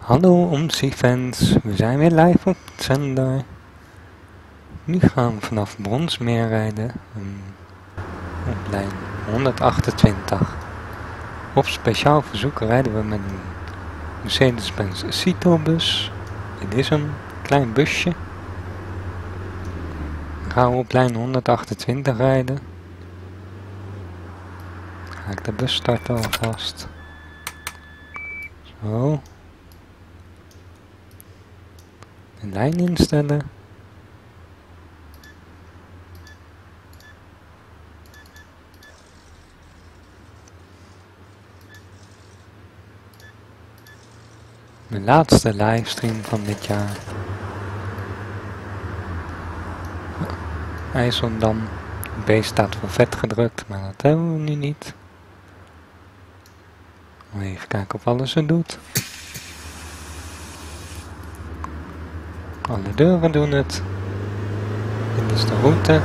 Hallo OMSI-fans, we zijn weer live op het zender. Nu gaan we vanaf Bronsmeer rijden, op lijn 128. Op speciaal verzoek rijden we met een Mercedes-Benz Cito-bus. Dit is een klein busje. Dan gaan we op lijn 128 rijden. Ga ik de bus starten alvast. Zo. De lijn instellen. Mijn laatste livestream van dit jaar. IJsseldam. B staat voor vet gedrukt, maar dat hebben we nu niet. Even kijken of alles het doet. Alle deuren doen het. Dit is de route.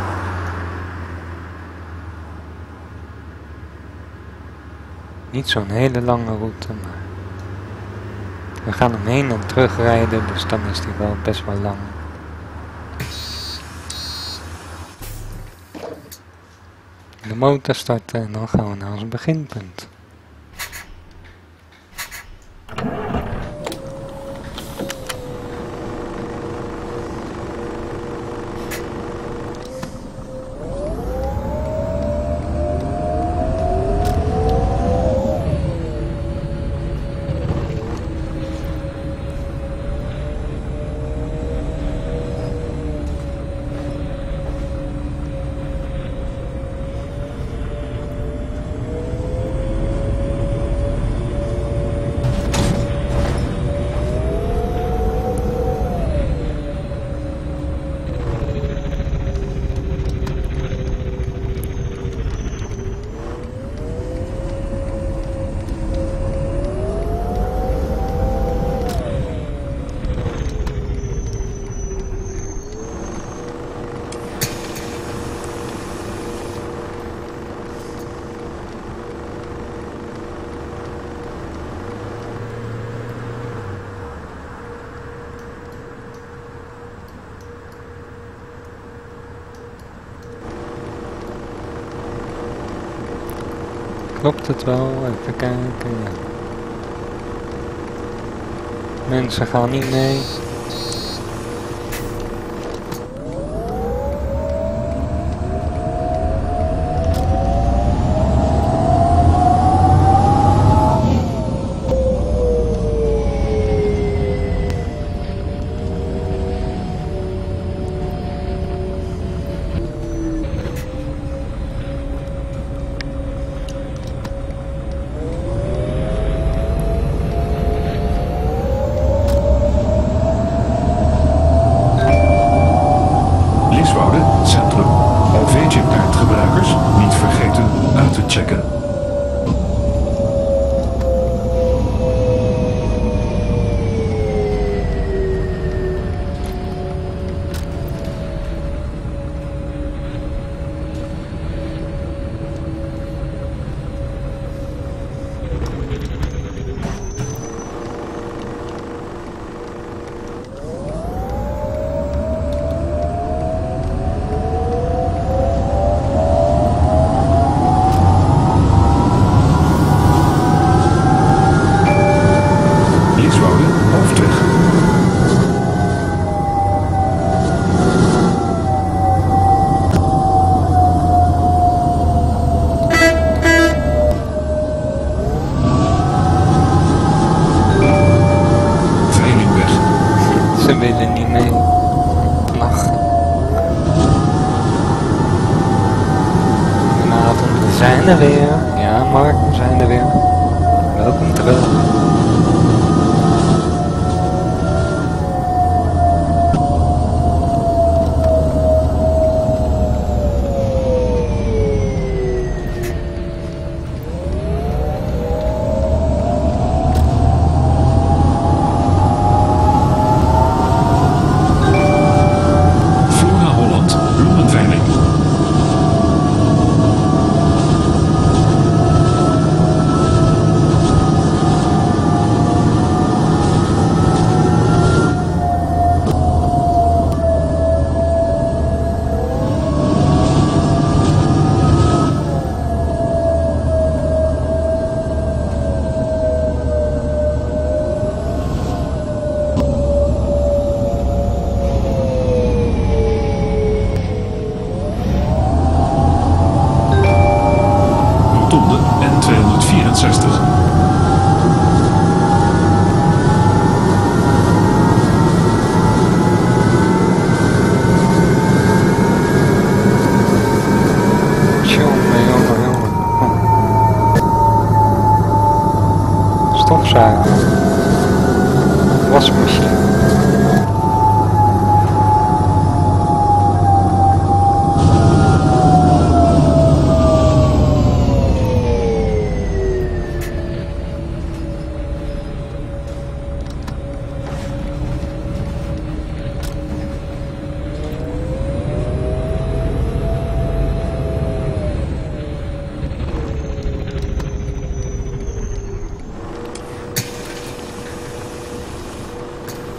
Niet zo'n hele lange route, maar we gaan omheen en terugrijden, dus dan is die wel best wel lang. De motor starten en dan gaan we naar ons beginpunt. Het wel? Even kijken. Mensen gaan niet mee.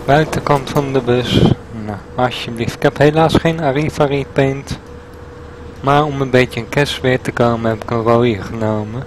Buitenkant van de bus. Nou, alsjeblieft. Ik heb helaas geen Arriva paint. Maar om een beetje in kerst weer te komen heb ik een rode genomen.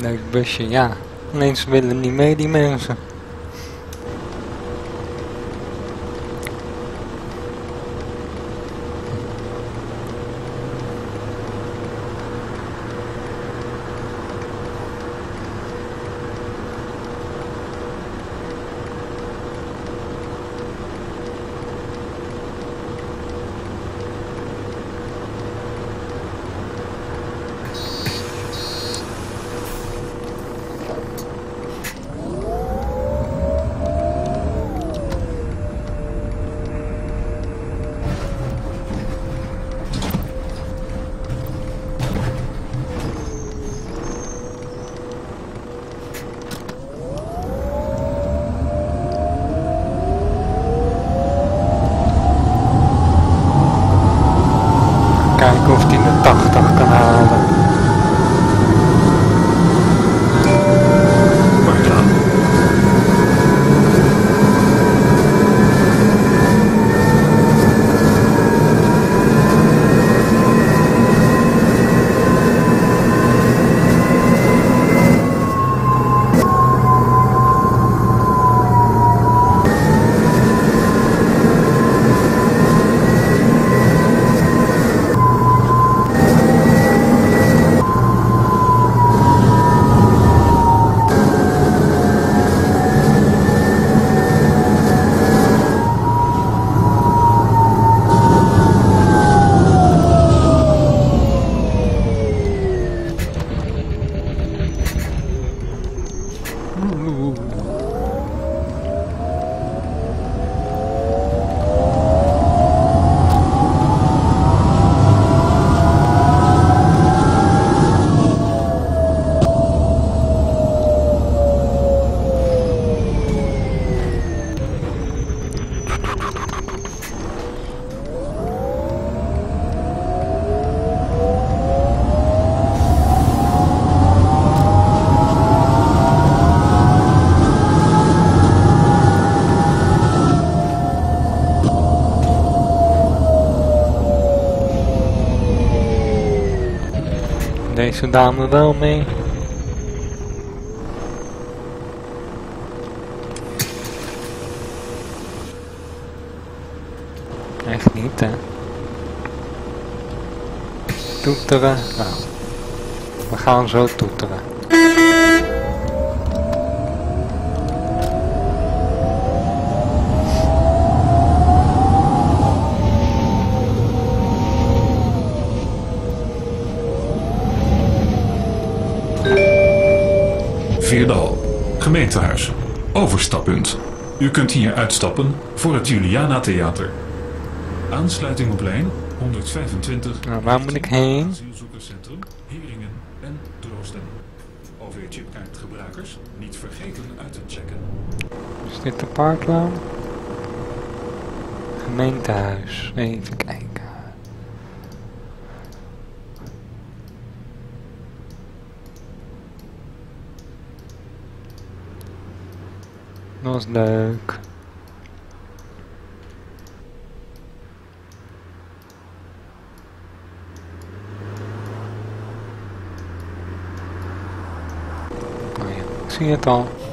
Leuk busje, ja. Ze willen niet mee, die mensen. Deze dame wel mee. Echt niet, hè? Toeteren. Nou, we gaan zo toeteren. Gemeentehuis. Overstappunt. U kunt hier uitstappen voor het Juliana Theater. Aansluiting op lijn 125. Nou, waar moet ik heen? Asielzoekerscentrum, Heringen en Droosden. OV-chipkaartgebruikers niet vergeten uit te checken. Is dit de parklaan? Gemeentehuis. Even kijken. Dat was leuk. Oh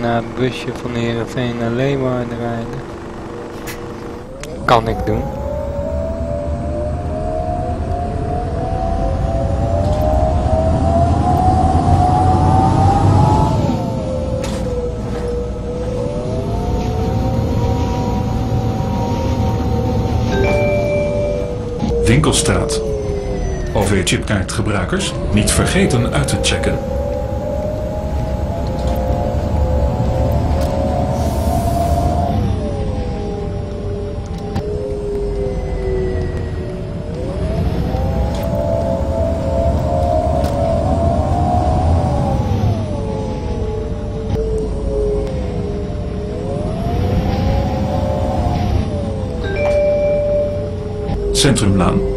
naar het busje van Heerenveen naar Leeuwarden rijden? Kan ik doen. Winkelstraat. OV-chipkaartgebruikers niet vergeten uit te checken. Centrumlaan.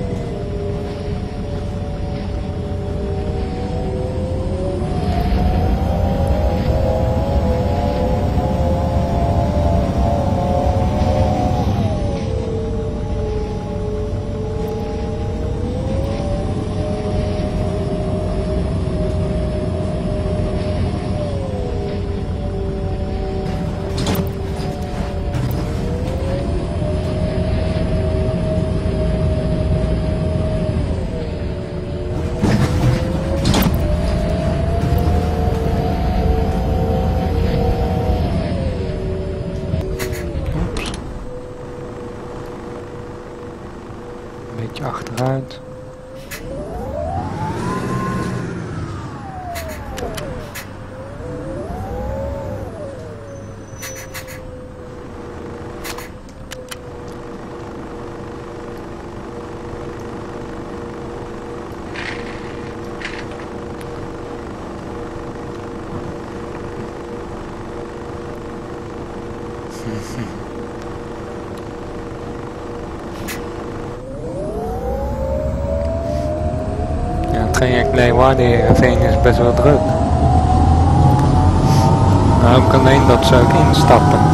Het traject Leeuwarden Heerenveen is best wel druk. Nou, ook alleen dat zou ik instappen.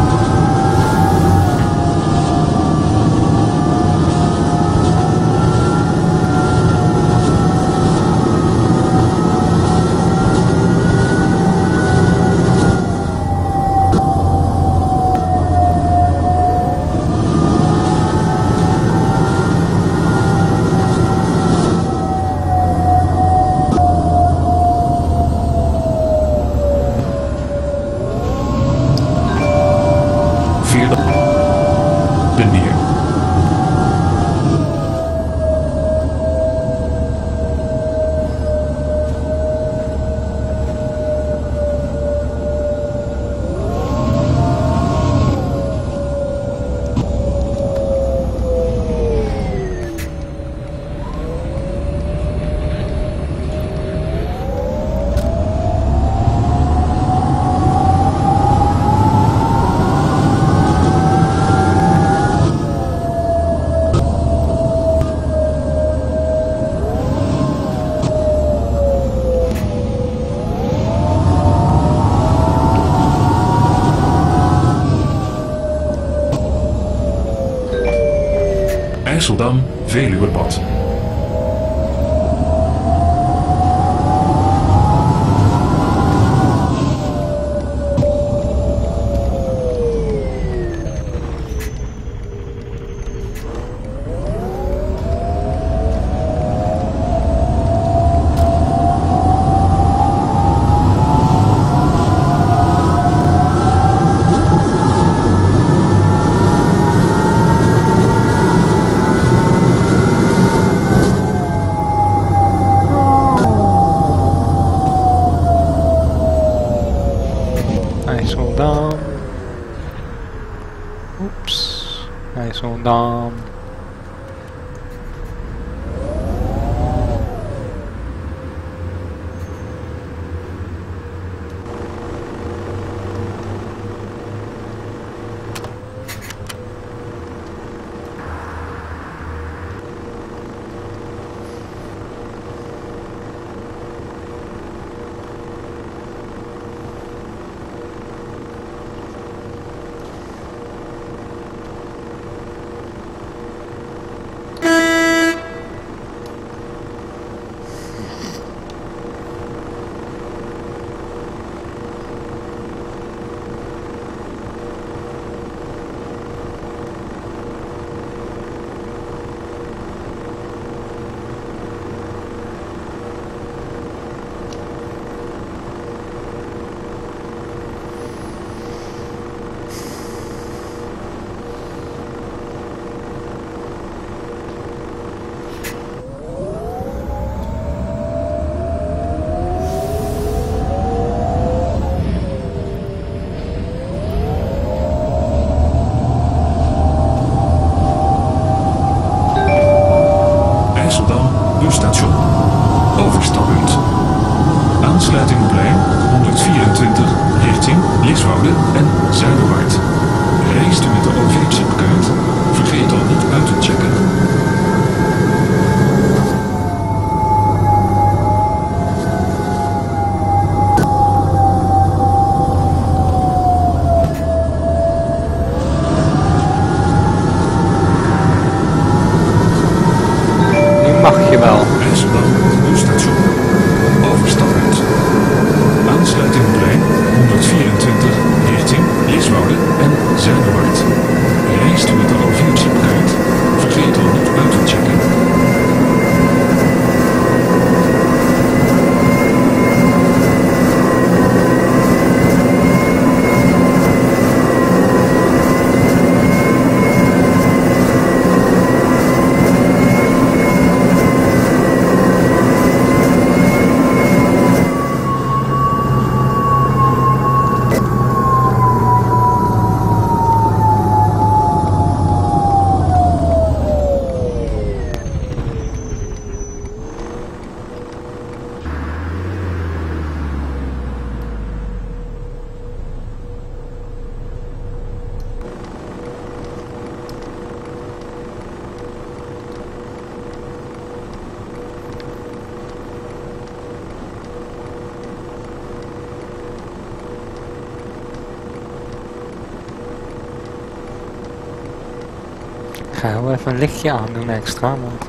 even een lichtje aandoen extra, want...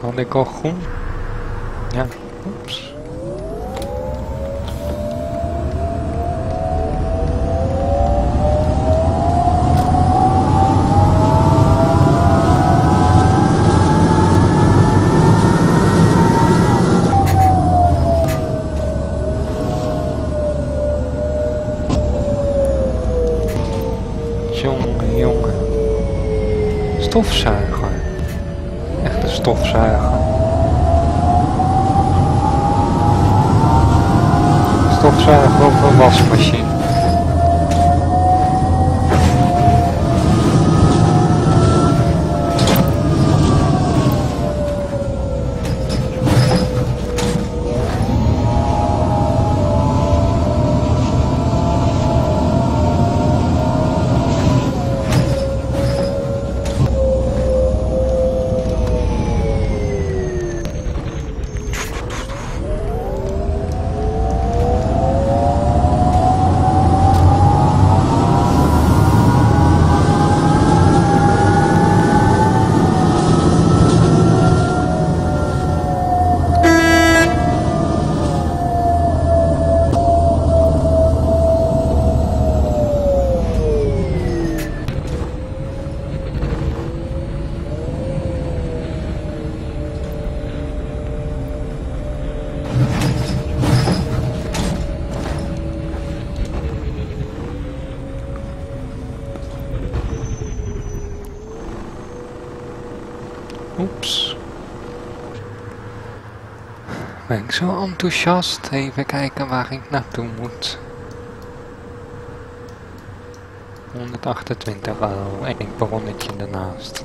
Want ik al groen? stofzuiger. Echt een stofzuiger. Stofzuiger of een wasmachine. Zo enthousiast? Even kijken waar ik naartoe moet. 128 euro, één perronnetje ernaast.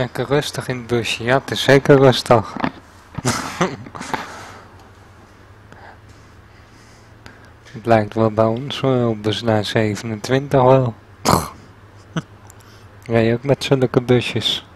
Lekker rustig in het busje. Ja, het is zeker rustig. het lijkt wel bij ons hoor, op bus naar 27 wel. Rij ook met zulke busjes.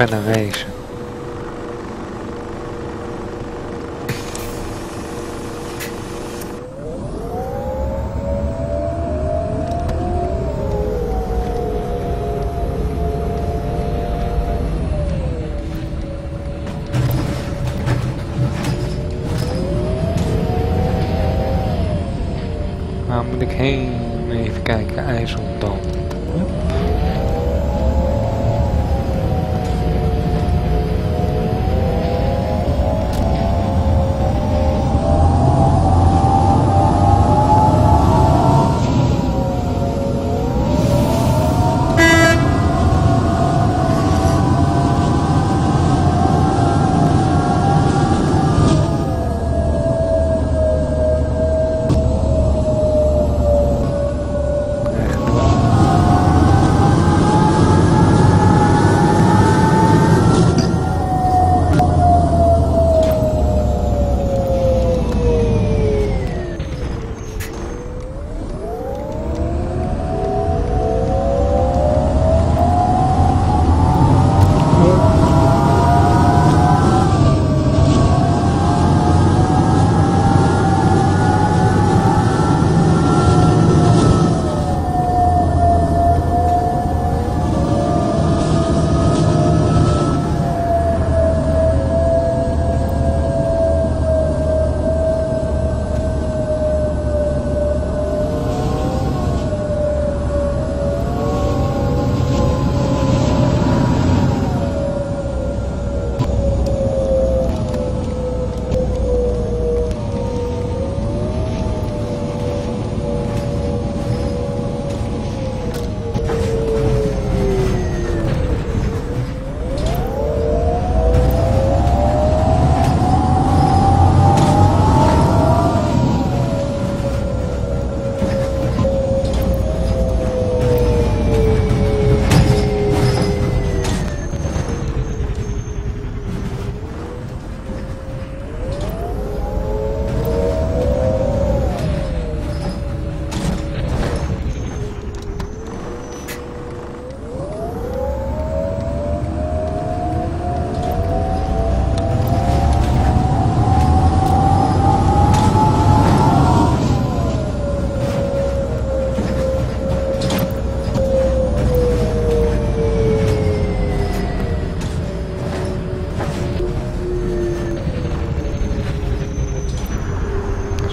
Verder wezen.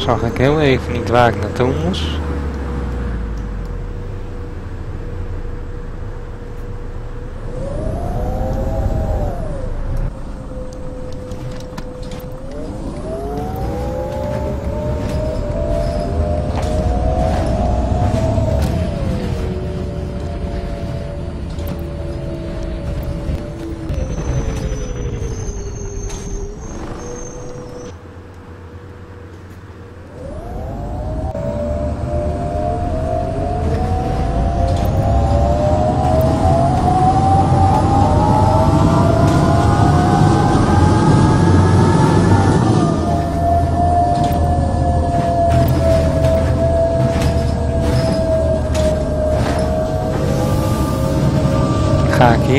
Zag ik heel even niet waar ik naartoe moest.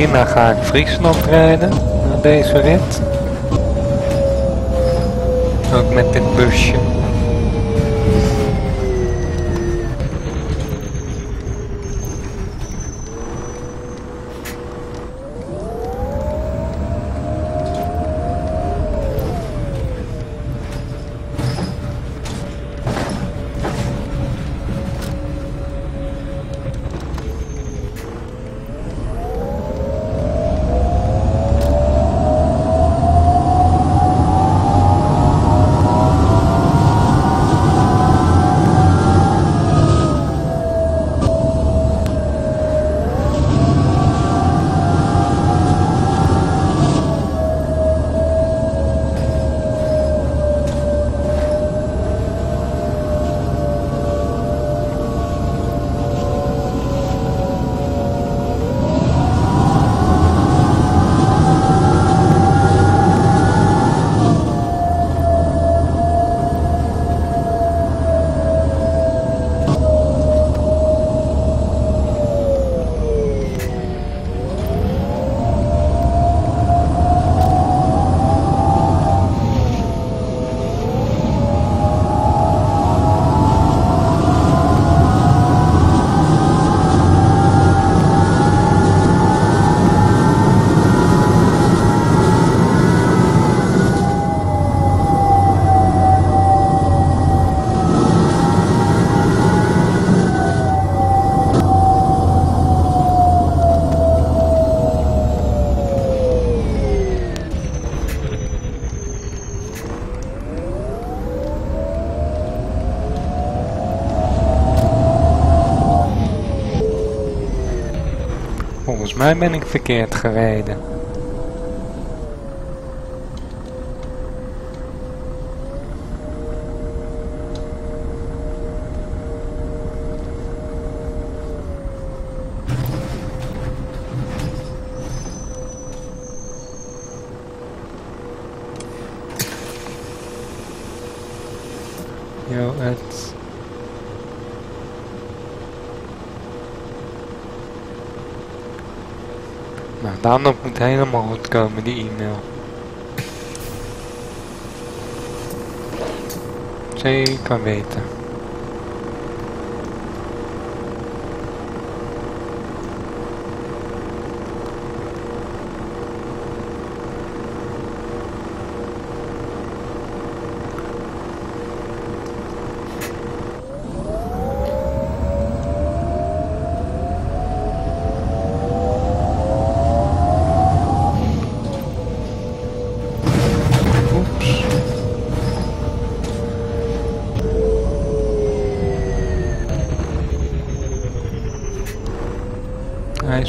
Hierna ga ik Friesland rijden, naar deze rit. Ook met dit busje. Verkeerd gereden. Ander moet helemaal goed komen, die e-mail. Zeker weten.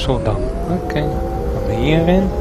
IJsseldam. Oké. Gaan we hierin.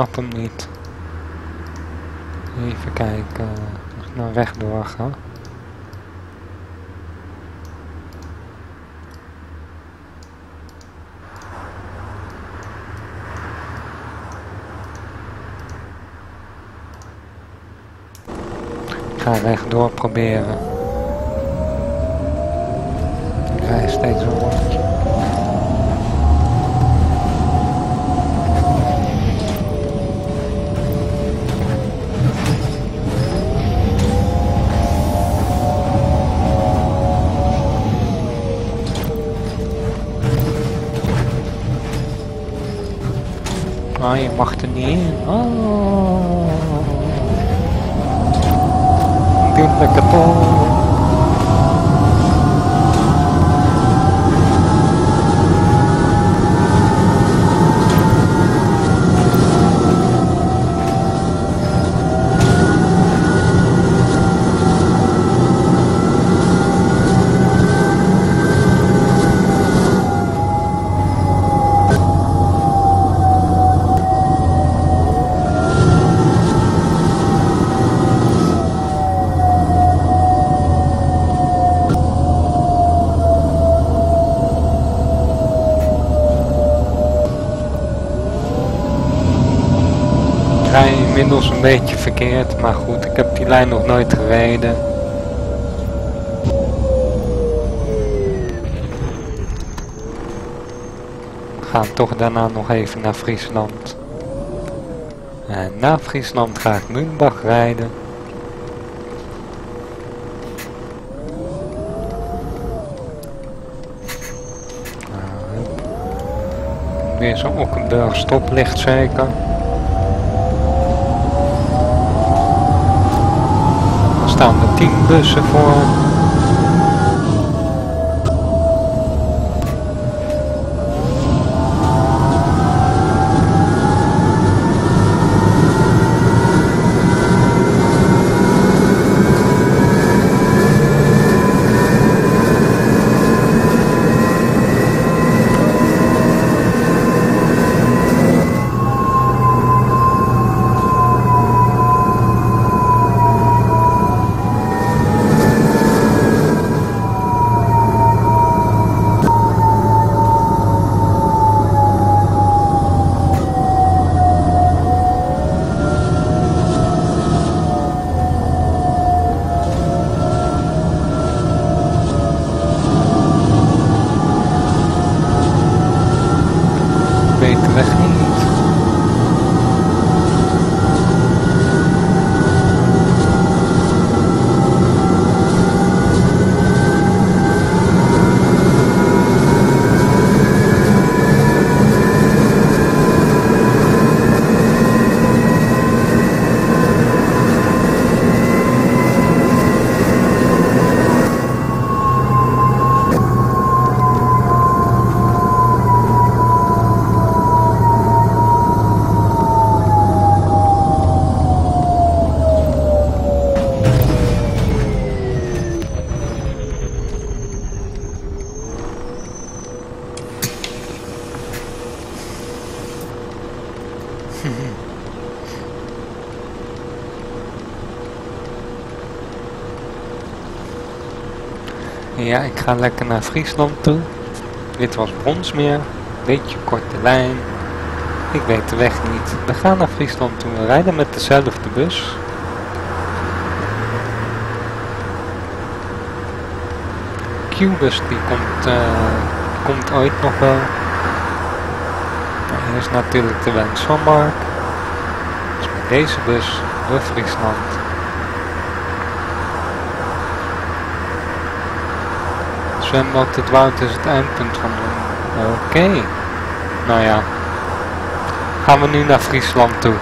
Snap hem niet. Even kijken. Als ik nou rechtdoor ga. Ik ga rechtdoor proberen. Ah, inmiddels een beetje verkeerd, maar goed, ik heb die lijn nog nooit gereden. We gaan toch daarna nog even naar Friesland. En na Friesland ga ik Münbach rijden. Weer zo'n Okkenburg stoplicht zeker. Staan er 10 ga lekker naar Friesland toe. Dit was Bronsmeer. Beetje korte lijn. Ik weet de weg niet. We gaan naar Friesland toe. We rijden met dezelfde bus. Q-bus die komt, uh, komt ooit nog wel. Hier is natuurlijk de wens van Mark. Dus met deze bus door Friesland. Zwembad het Woud is het eindpunt van Oké. Nou ja. Gaan we nu naar Friesland toe.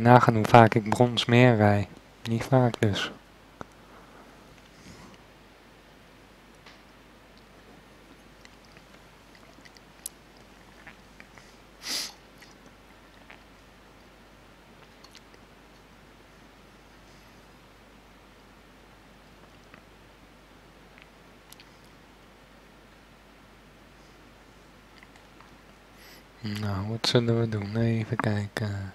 Nagaan hoe vaak ik brons meer rij. Niet vaak dus. Nou, wat zullen we doen? Even kijken.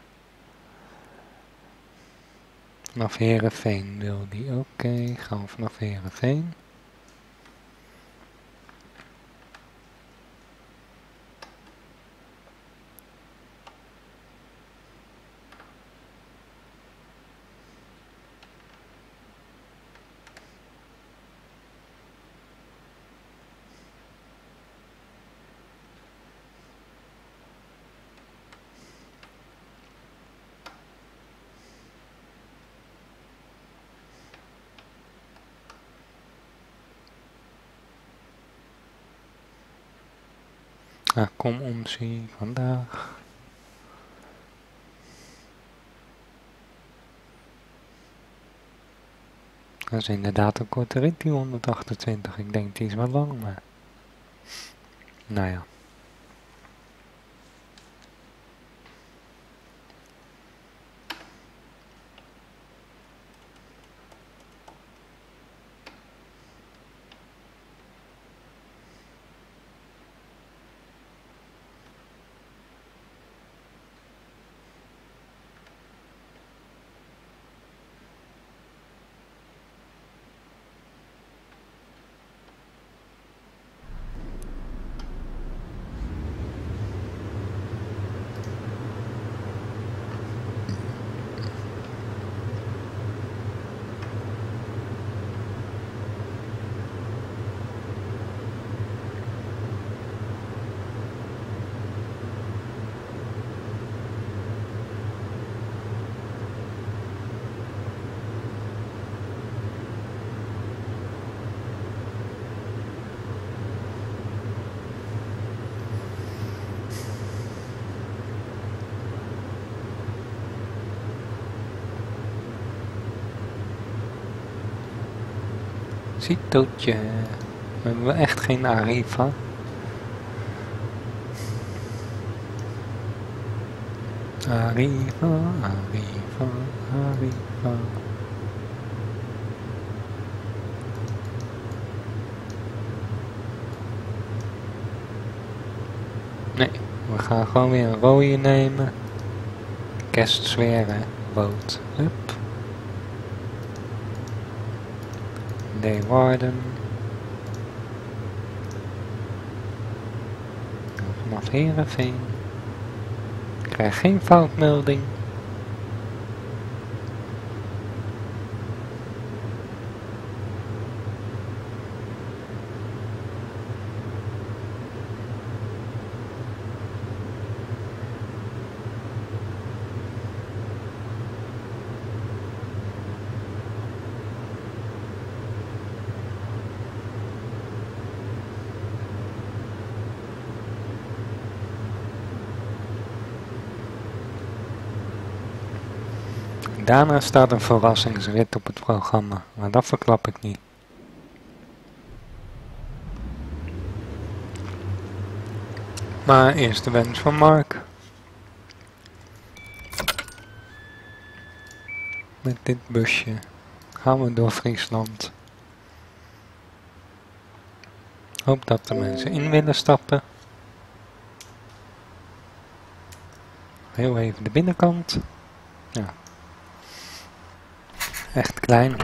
Vanaf wil die. Oké, gaan we vanaf Herenveen. Ah, kom omzien vandaag. Dat is inderdaad een korte rit, die 128. Ik denk die is wel lang, maar... Nou ja. Citootje. We hebben echt geen Arriva. Arriva, Arriva, Arriva. Nee, we gaan gewoon weer een rode nemen. Kerstsferen, rood. Hup. Leeuwarden. Vanaf Heerenveen. Ik krijg geen foutmelding. Daarna staat een verrassingsrit op het programma, maar dat verklap ik niet. Maar eerst de wens van Mark. Met dit busje gaan we door Friesland. Hoop dat er mensen in willen stappen. Heel even de binnenkant. Ja. Echt klein.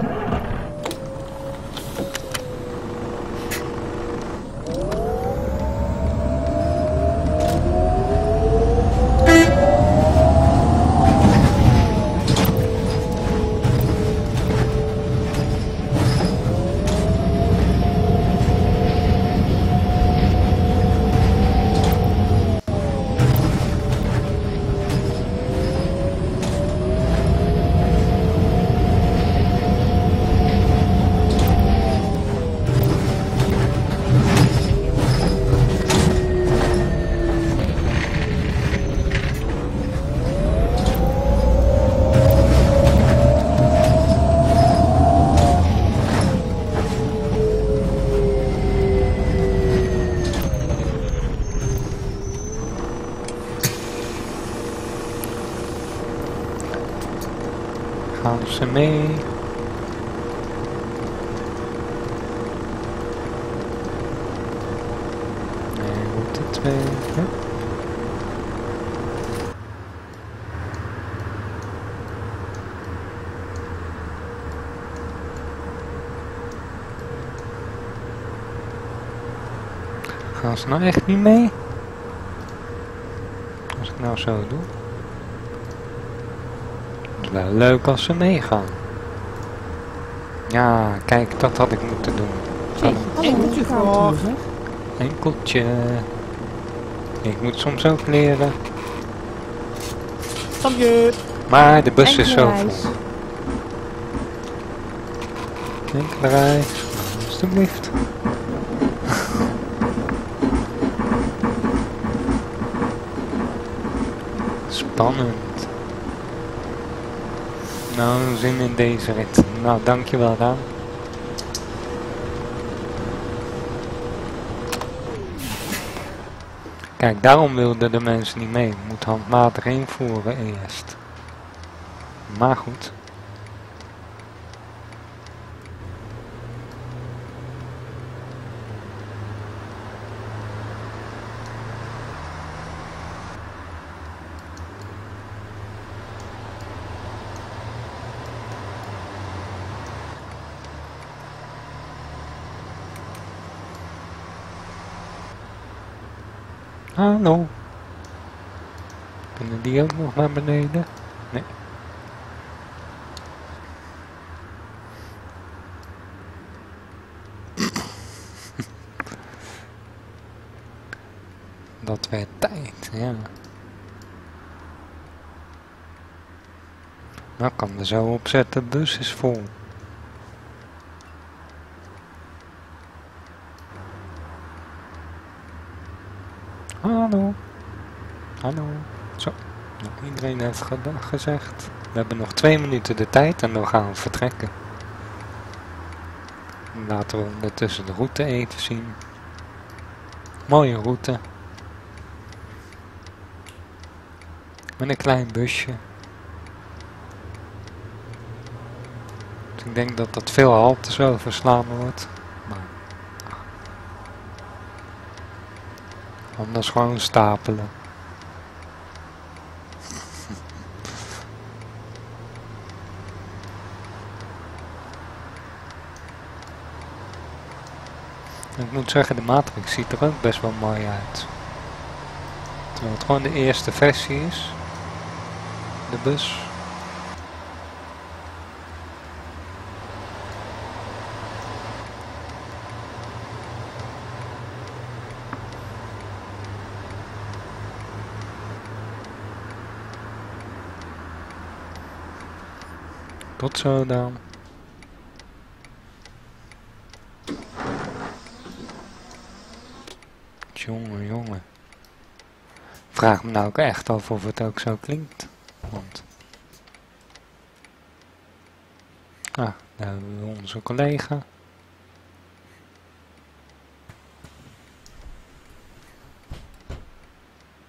Echt niet mee? Als ik nou zo doe. Het is wel leuk als ze meegaan. Ja, kijk, dat had ik moeten doen. Enkeltje graag. enkeltje. Ik moet soms ook leren. Dank Maar de bus is zo Enkele vol. reis. Enkele reis. Alsjeblieft. Spannend. Nou, zin in deze rit. Nou, dankjewel Daan. Kijk, daarom wilden de mensen niet mee. Moet handmatig invoeren eerst. Maar goed. Hallo. Kunnen die ook nog naar beneden? Nee. Dat werd tijd, ja. Nou kan er zo opzetten, de bus is vol. Hallo. Hallo. Zo. Nou, iedereen heeft gezegd. We hebben nog twee minuten de tijd en dan gaan we vertrekken. Laten we ondertussen de route even zien. Mooie route. Met een klein busje. Dus ik denk dat dat veel haltes overslaan wordt. Maar Anders gewoon stapelen. Ik moet zeggen, de Matrix ziet er ook best wel mooi uit. Terwijl het gewoon de eerste versie is. De bus. Tot zo dan. Vraag me nou ook echt af of het ook zo klinkt. Want Ah, daar hebben we onze collega.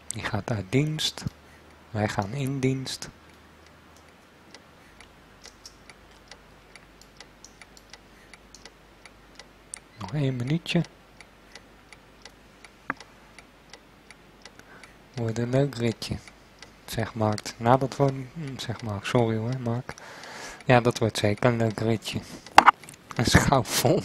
Die gaat uit dienst. Wij gaan in dienst. Nog één minuutje. Wordt een leuk ritje. Zeg Mark. Nou, dat wordt... Zeg Mark, sorry hoor, Mark. Ja, dat wordt zeker een leuk ritje. Een schouw vol.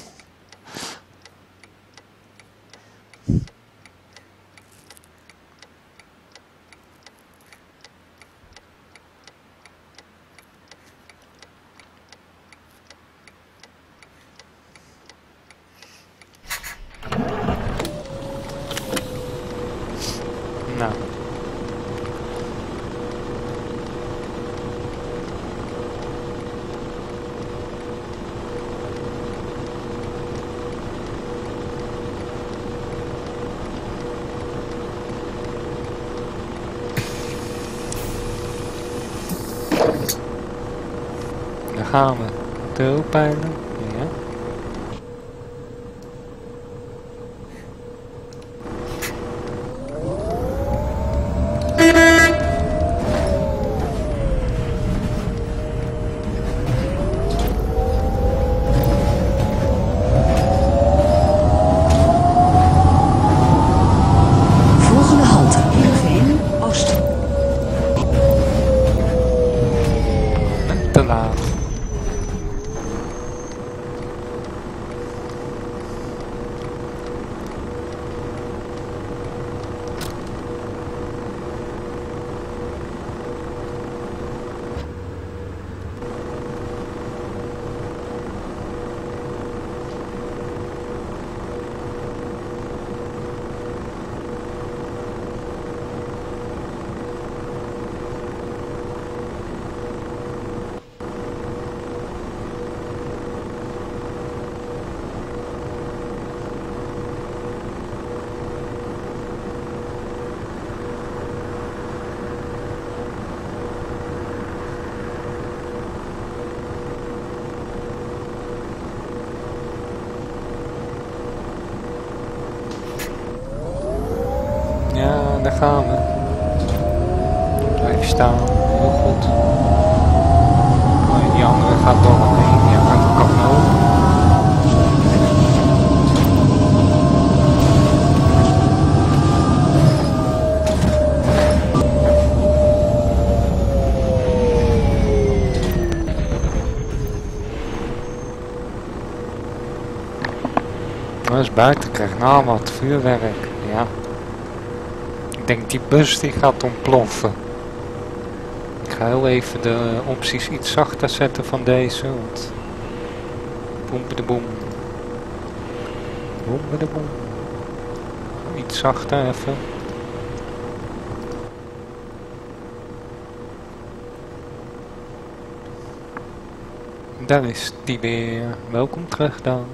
Nou. Daar gaan we. De buiten krijgt nou wat vuurwerk. Ja. Ik denk die bus die gaat ontploffen. Ik ga heel even de opties iets zachter zetten van deze. Want... De boem. Boem de boem. Iets zachter even. Daar is die weer. Welkom terug dan.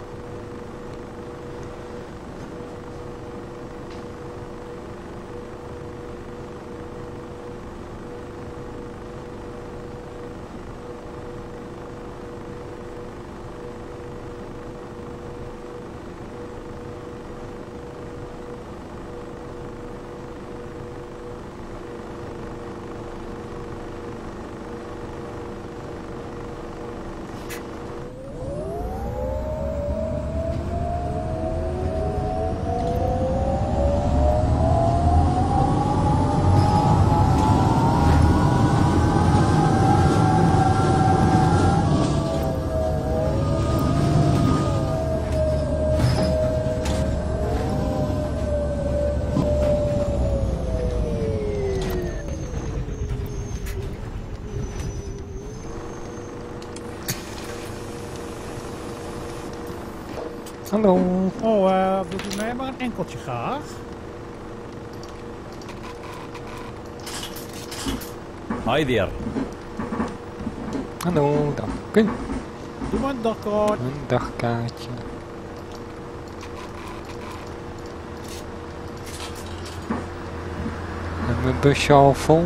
Hallo. Oh, eh doet u mij maar een enkeltje graag? Hi there. Hallo, dank u. Doe maar een dagkaart. Een dagkaartje. Hebben we een busje al vol?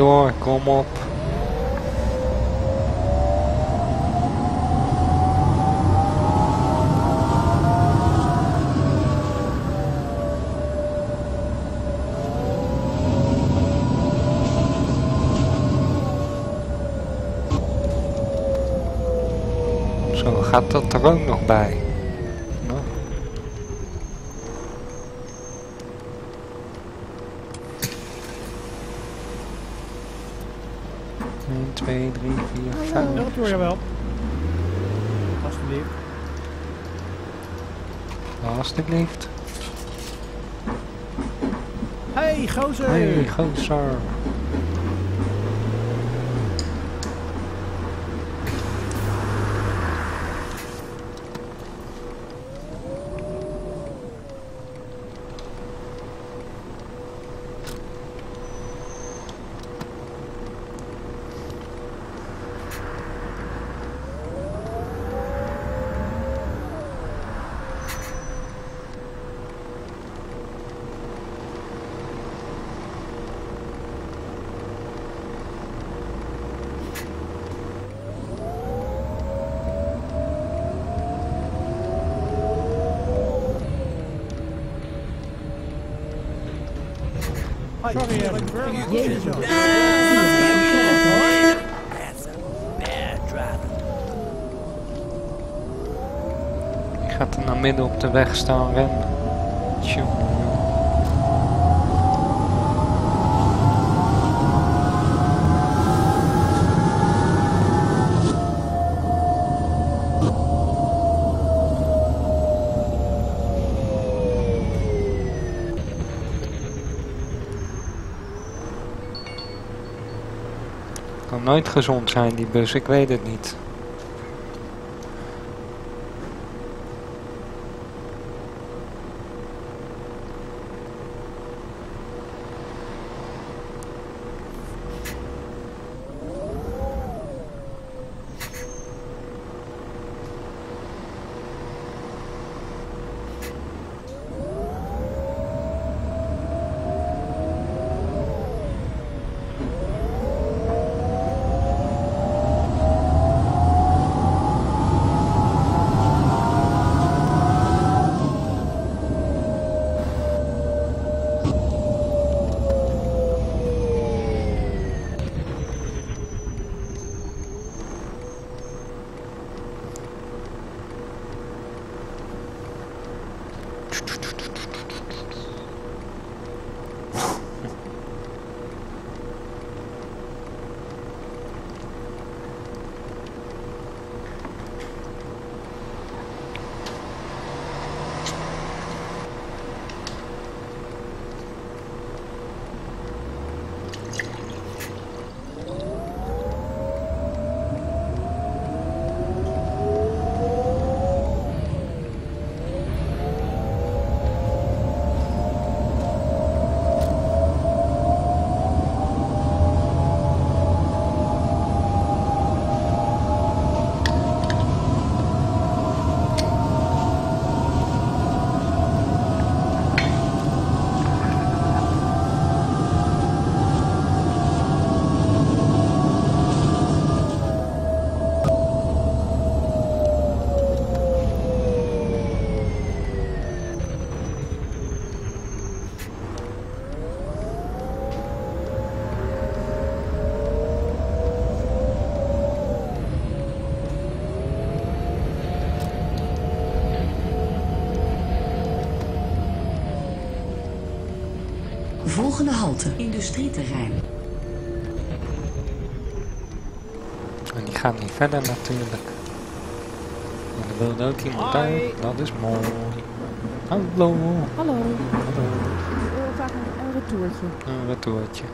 Door, kom op. Zo gaat dat er ook nog bij. 3, 4, 5. Dat hoor je wel. Alsjeblieft. Alsjeblieft. Hey, gozer! Hey, gozer! Op de weg staan nooit gezond zijn die bus, ik weet het niet. Volgende halte, industrieterrein. En die ga niet verder natuurlijk. En er wilde ook iemand uit. Dat is mooi. Hallo. Hallo, Hallo. ik wil graag een, een retourtje. Een retourtje.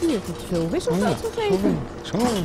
Hier je veel wissels Oh. Sorry. Sorry.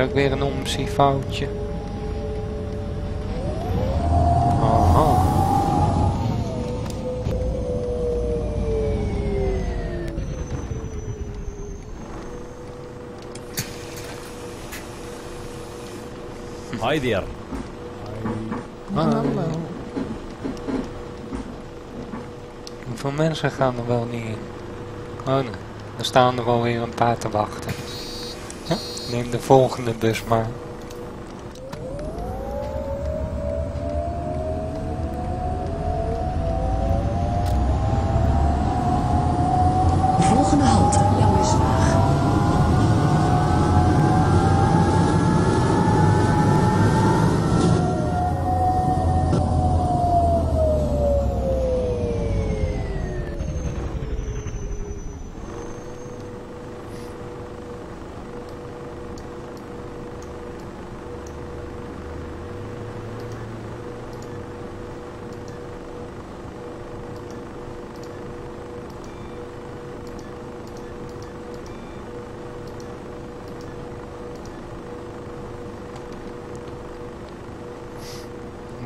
Ook weer een omsiefoutje. Aha. Hi there. Hallo. Hoeveel mensen gaan er wel niet in? Oh nee, er staan er alweer een paar te wachten. Neem de volgende bus maar.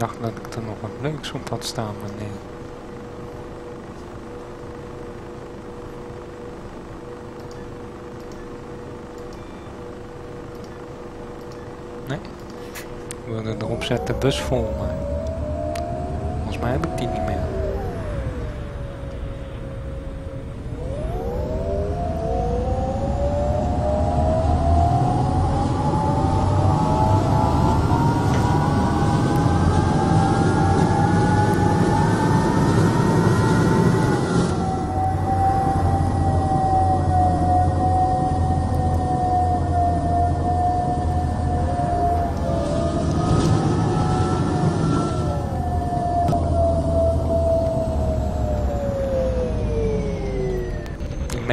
Dacht dat ik er nog wat leuks op had staan, maar nee. Nee. Ik wilde erop zetten bus vol, maar... Volgens mij heb ik die niet meer.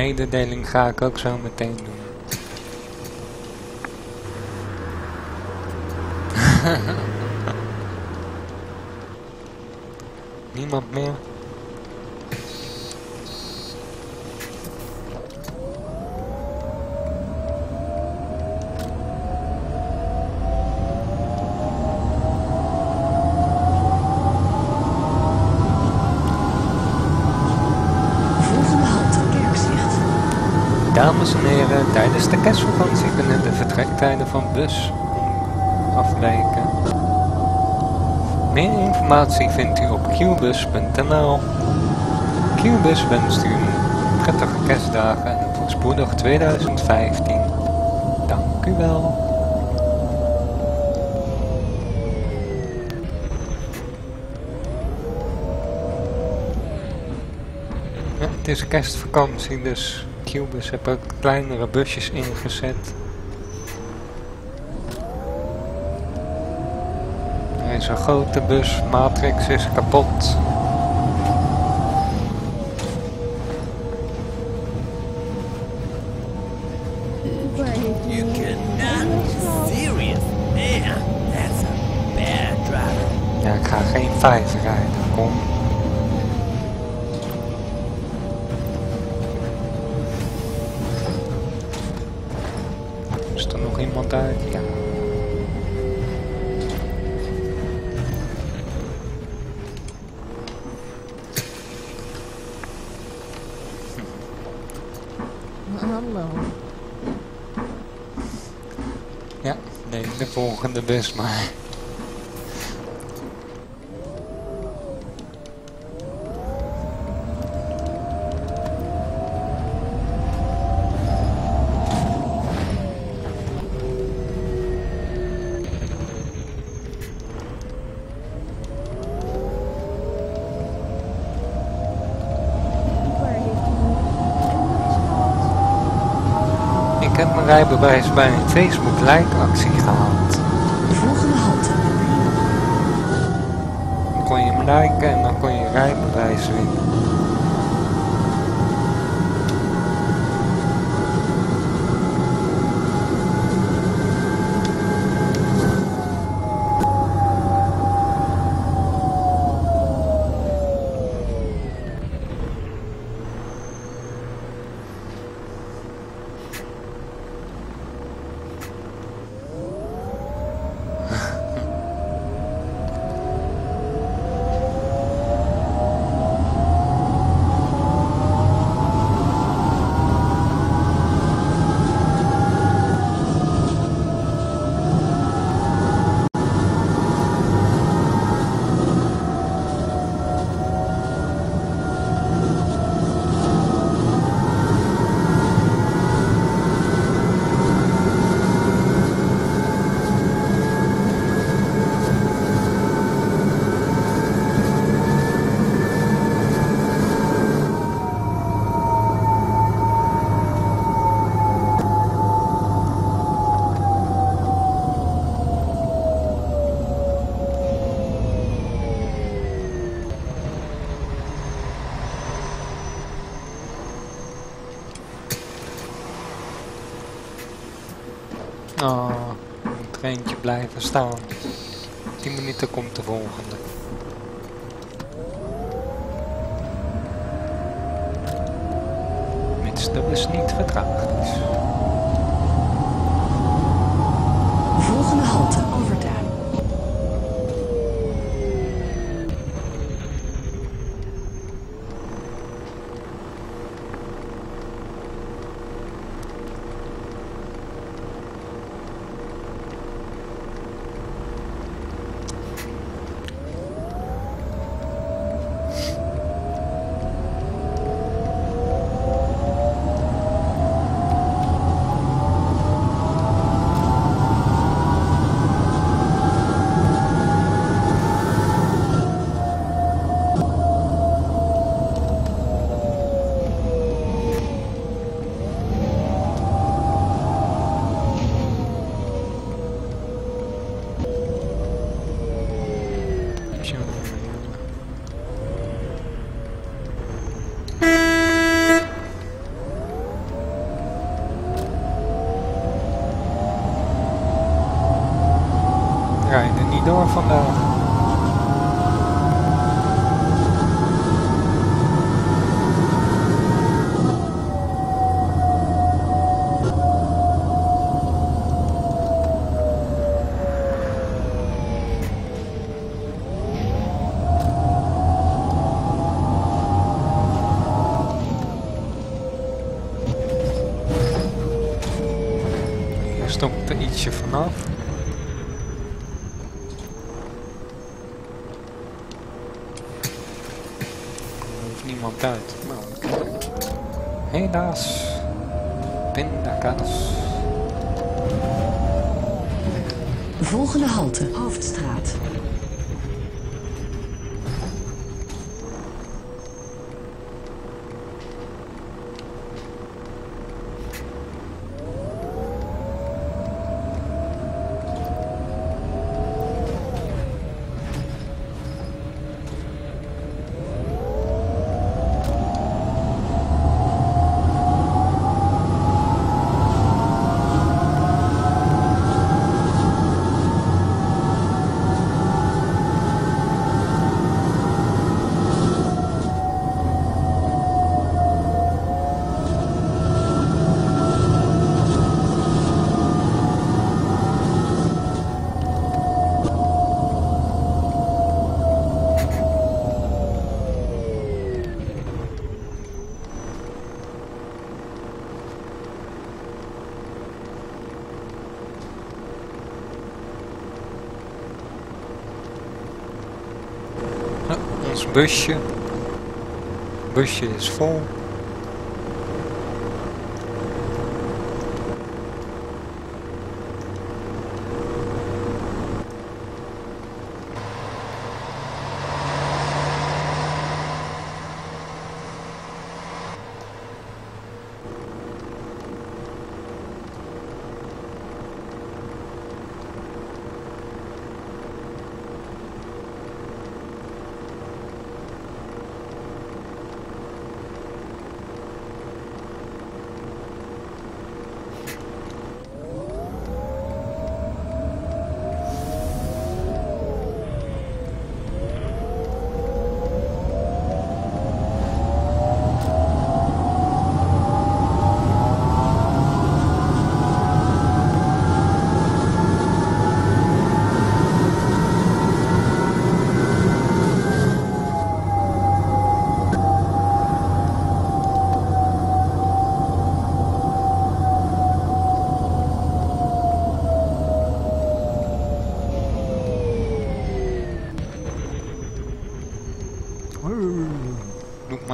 Mededeling ga ik ook zo meteen doen. Niemand meer? Kerstvakantie kunnen de vertrektijden van bus afwijken. Meer informatie vindt u op qbus.nl. Qbus wenst u een prettige kerstdagen en een voorspoedig 2015. Dank u wel. Het is kerstvakantie, dus Qbus heeft ook kleinere busjes ingezet. Er is een grote bus, Matrix is kapot. Ja, ik ga geen vijf volgende bus maar. Ik heb mijn rijbewijs bij een Facebook like Dan kon je hem liken en dan kon je je rijbewijs staan. 10 minuten komt de volgende. Mits de bus niet vertraagd is. Volgende halte. Overtuin. Busje. Busje is vol.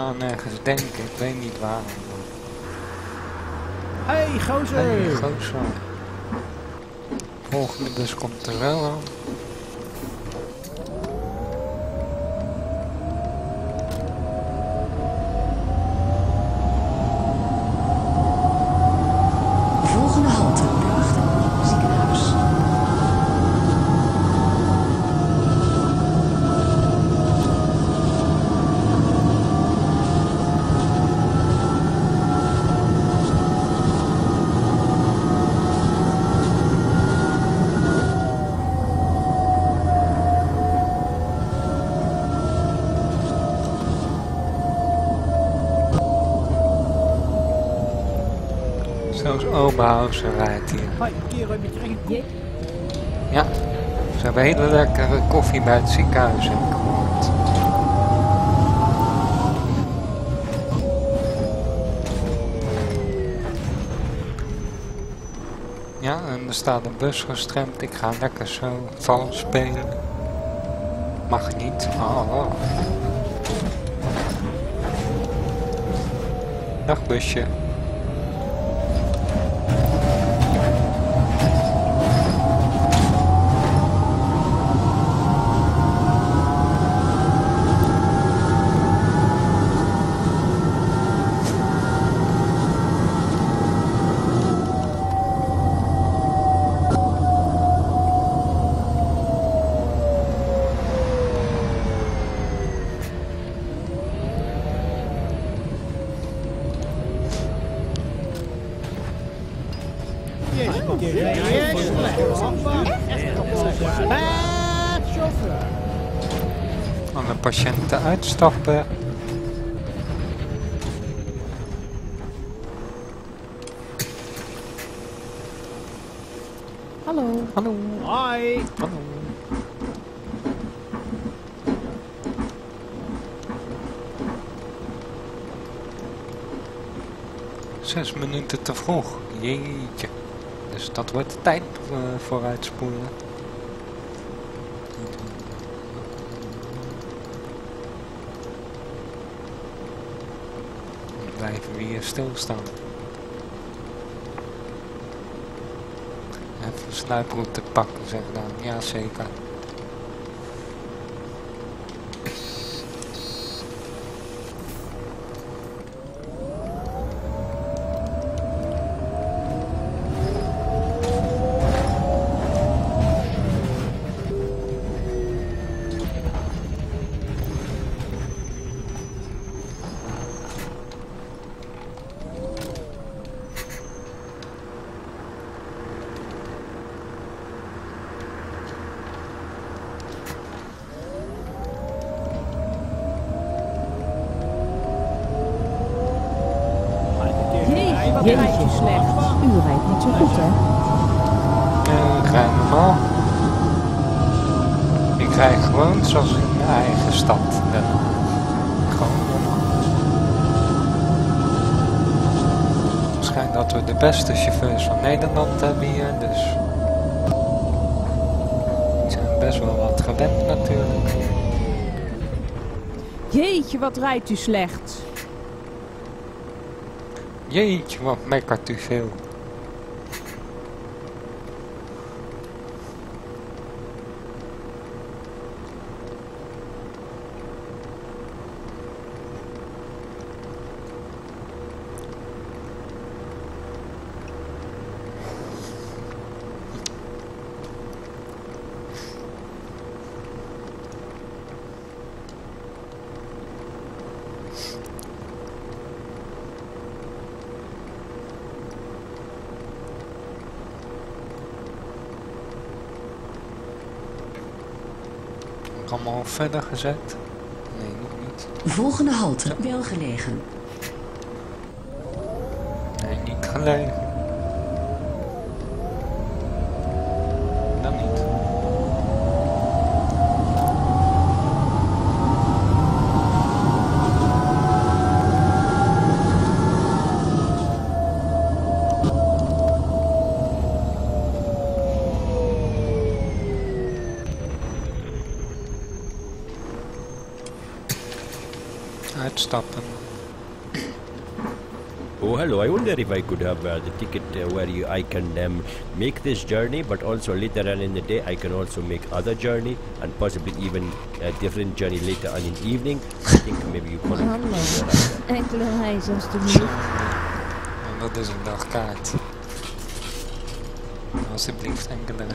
aan nergens denken, ik weet niet waarom. Hey, gozer! Hey, gozer. Volgende bus komt er wel aan. Zelfs Oberhausen rijdt hier. Ring. Ja, ze hebben hele lekkere koffie bij het ziekenhuis, gehoord. Ja, en er staat een bus gestremd. Ik ga lekker zo vals spelen. Mag niet. Oh, oh. Dag busje. Uitstappen. Hallo. Hallo. Hoi. Hallo. Zes minuten te vroeg. Jeetje. Dus dat wordt de tijd eh, vooruitspoelen. Stilstaan. Even een sluiproute pakken, zeg dan. Ja, wat rijdt u slecht. Jeetje, wat mekkert u veel. Ook allemaal verder gezet? Nee, nog niet. Volgende halte. Wel gelegen. Nee, niet gelegen. Uitstappen. Oh, hello. I wonder if I could have uh, the ticket uh, where you, I can um, make this journey, but also later on in the day I can also make other journey and possibly even a different journey later on in the evening. I think maybe you call it. Hallo. uh, Enkele reis, alstublieft. En dat is een dagkaart. Alsjeblieft, enkele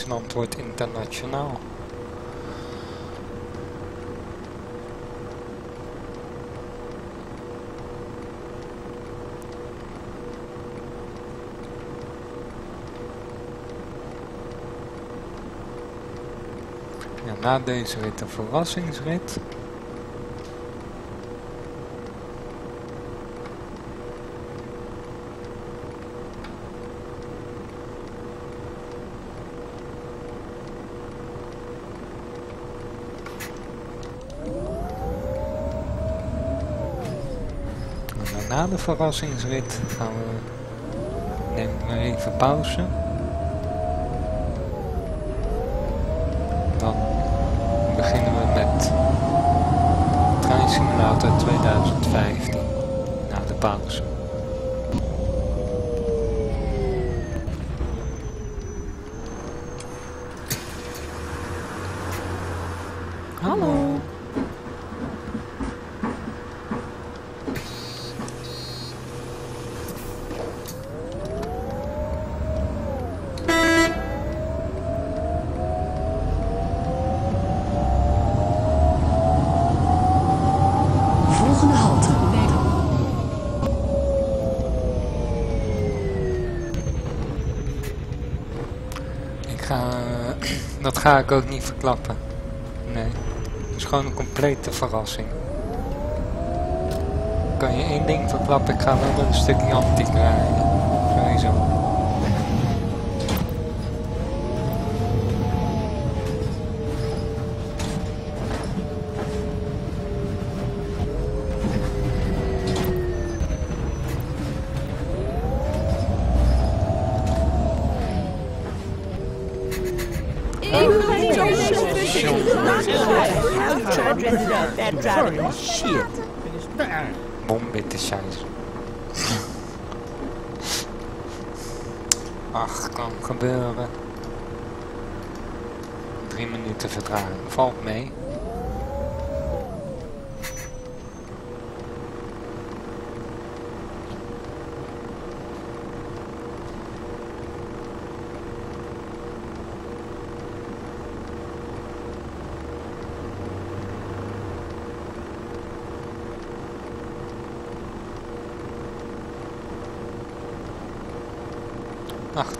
Friesland wordt internationaal. Na deze rit een verrassingsrit. na de verrassingsrit gaan we maar even pauze. Ga ik ook niet verklappen. Nee, het is gewoon een complete verrassing. Kan je één ding verklappen, ik ga wel een stukje antiek rijden. Sowieso.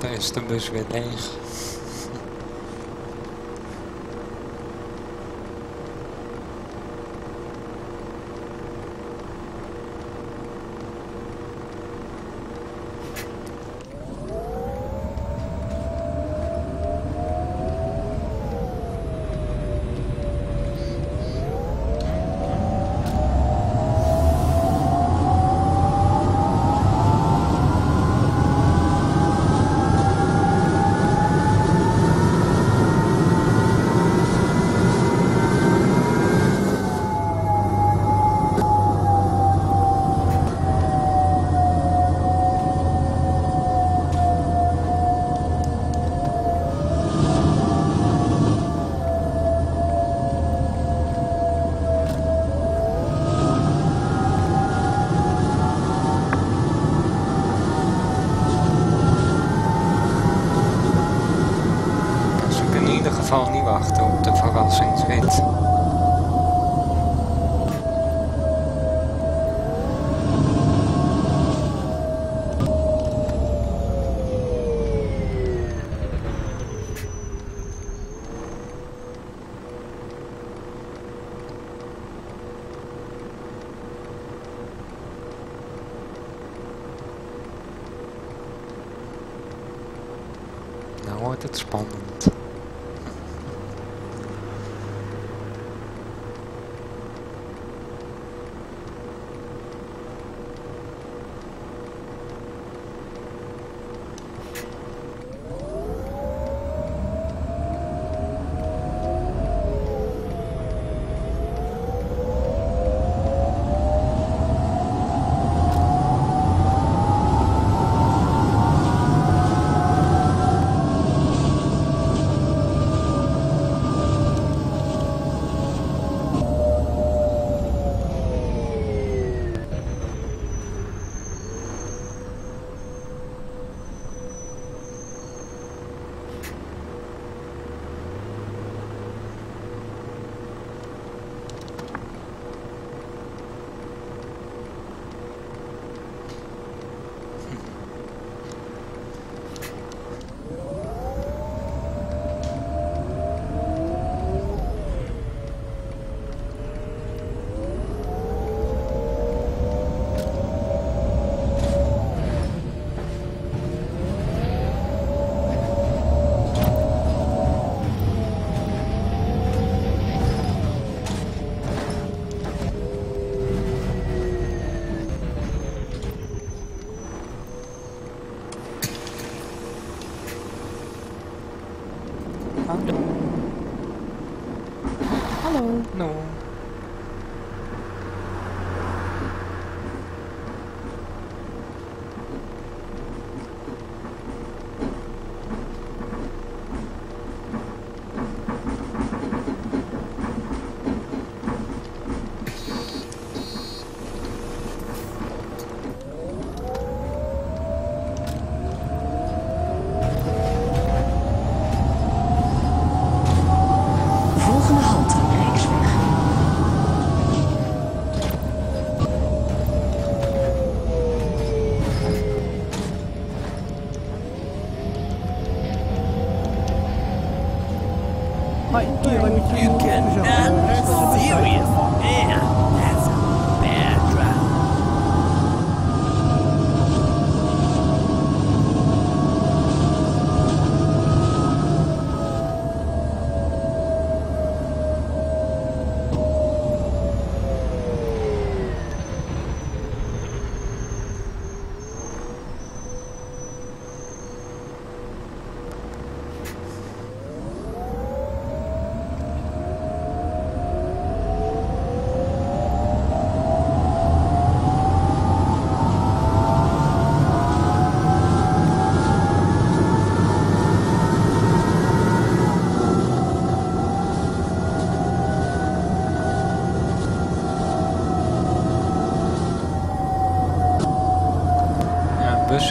teste também joguei 10.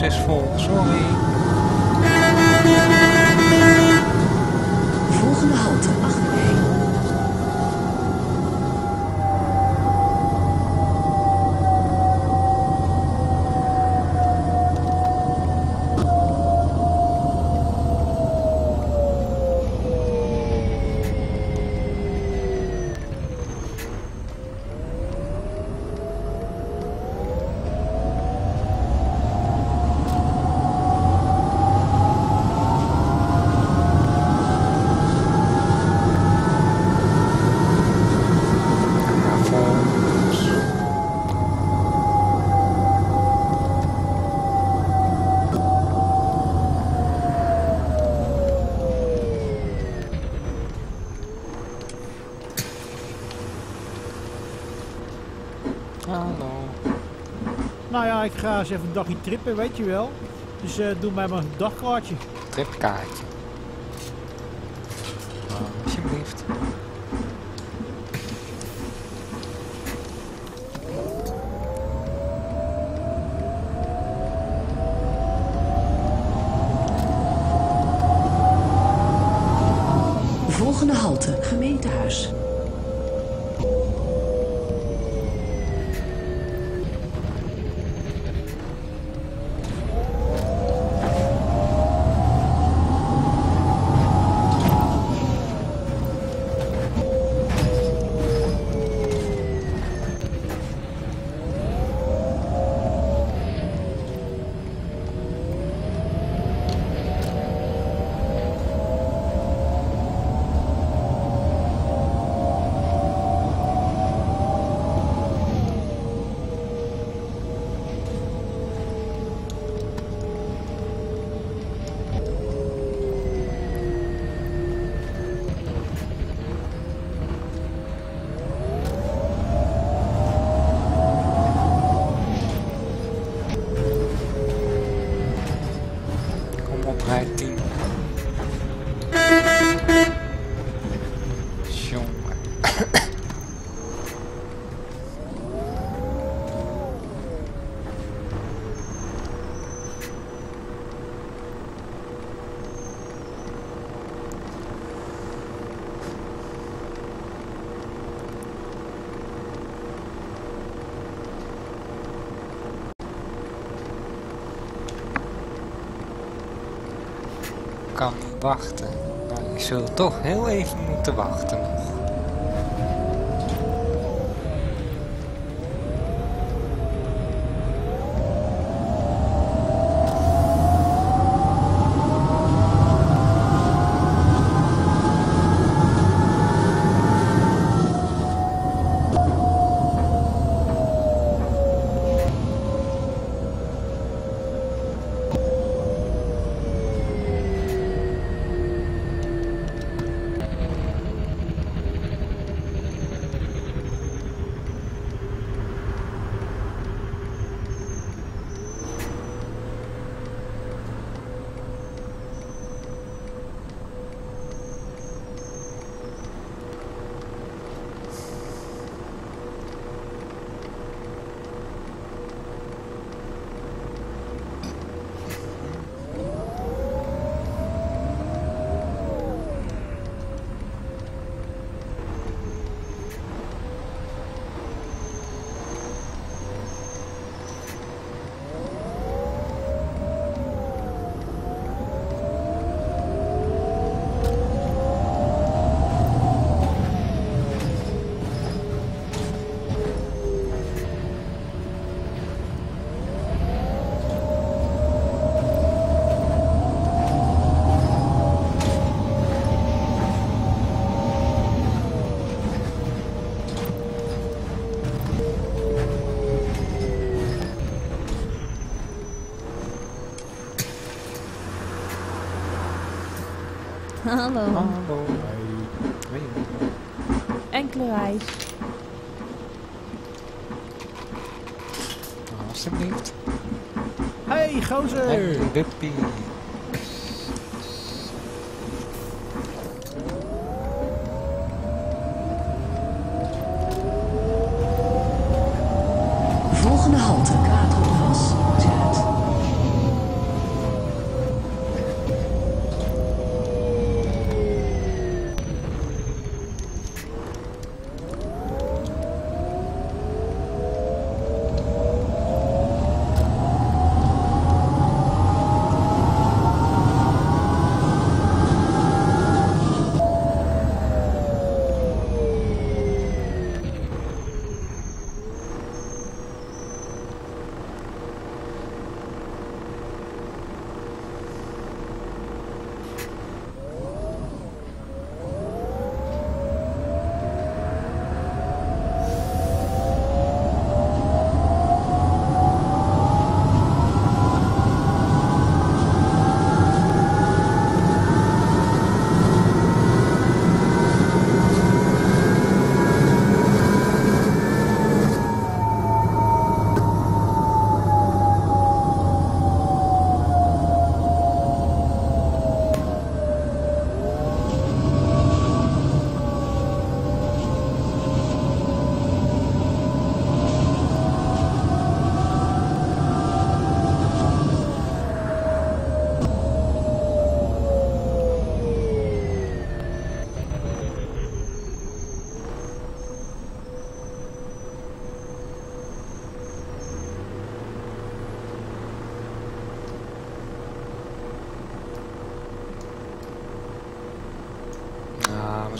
Bus ik ga eens even een dagje trippen, weet je wel. Dus eh, doe mij maar een dagkaartje. Tripkaartje. Wachten. Maar ik zul toch heel even moeten wachten Hallo. Hallo. Hey. Enkele reis. Alsjeblieft. Hey, gozer! Hey, Wippie.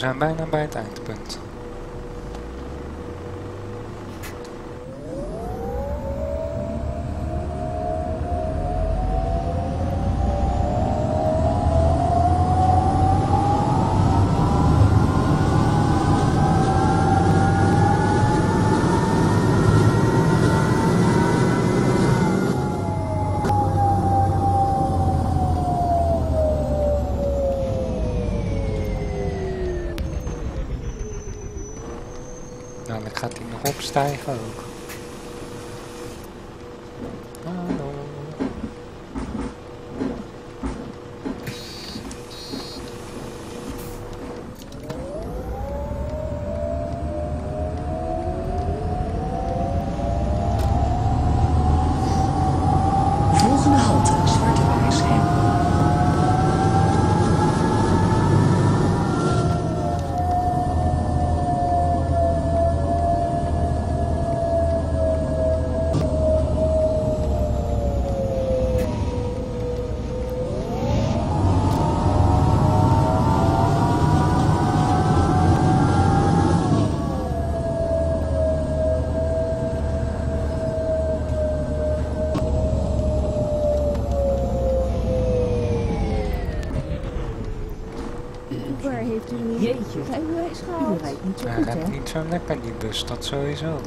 Zijn bijna bij het eindpunt. Dadelijk gaat hij nog opstijgen ook. Niet zo lekker die bus, dat sowieso.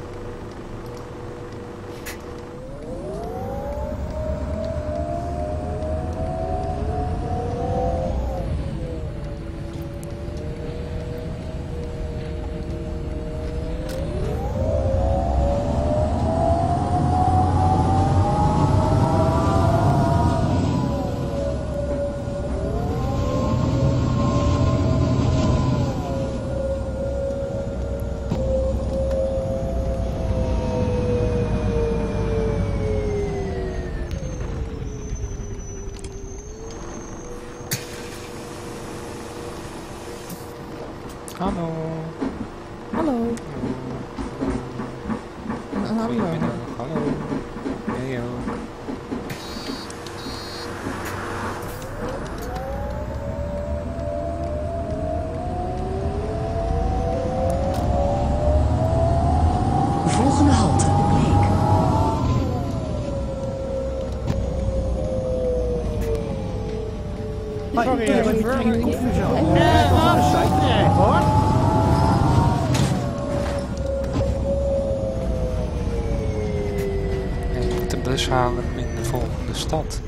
Geen koffie zo. Hoor. Je moet de bus halen in de volgende stad.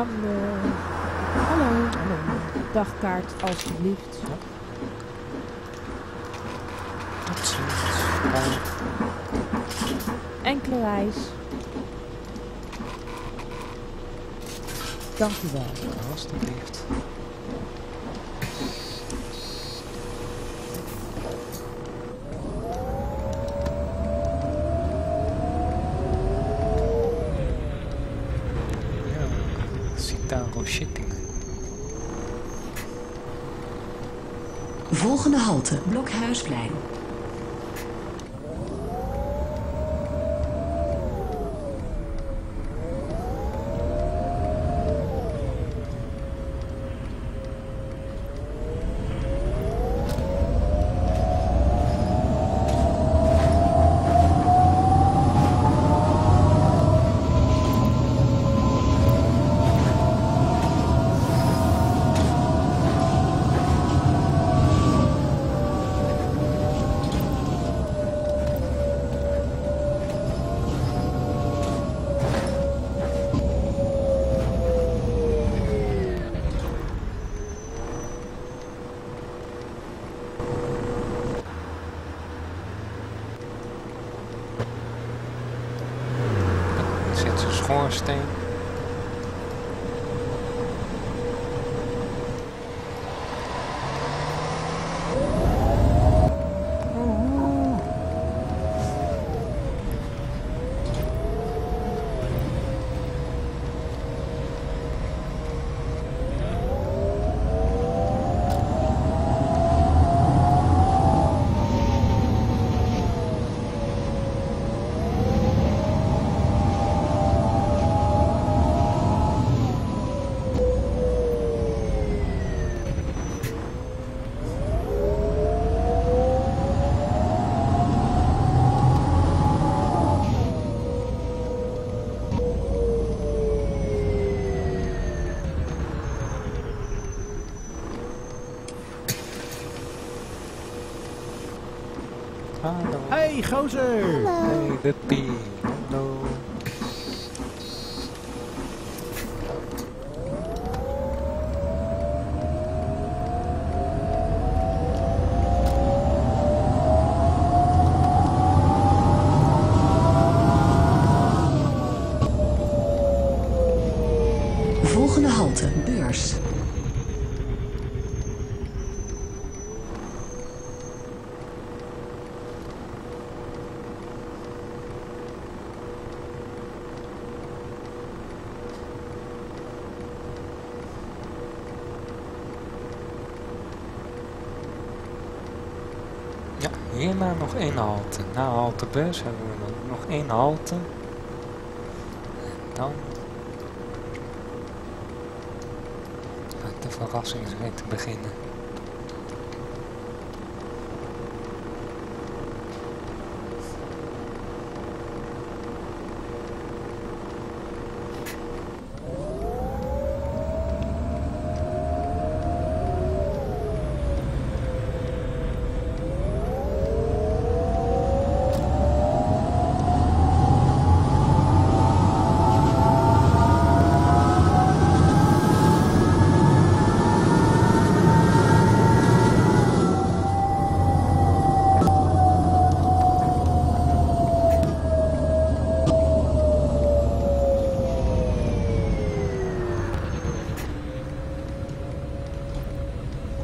Hallo. Hallo. Hallo. Dagkaart, alstublieft. Bye. Enkele reis. Dank u wel. Alsjeblieft. Volgende halte, Blokhuisplein. Hey, gozer! Hey. Één halte. Na halte bus hebben we nog één halte. En dan gaat de verrassingsrit beginnen.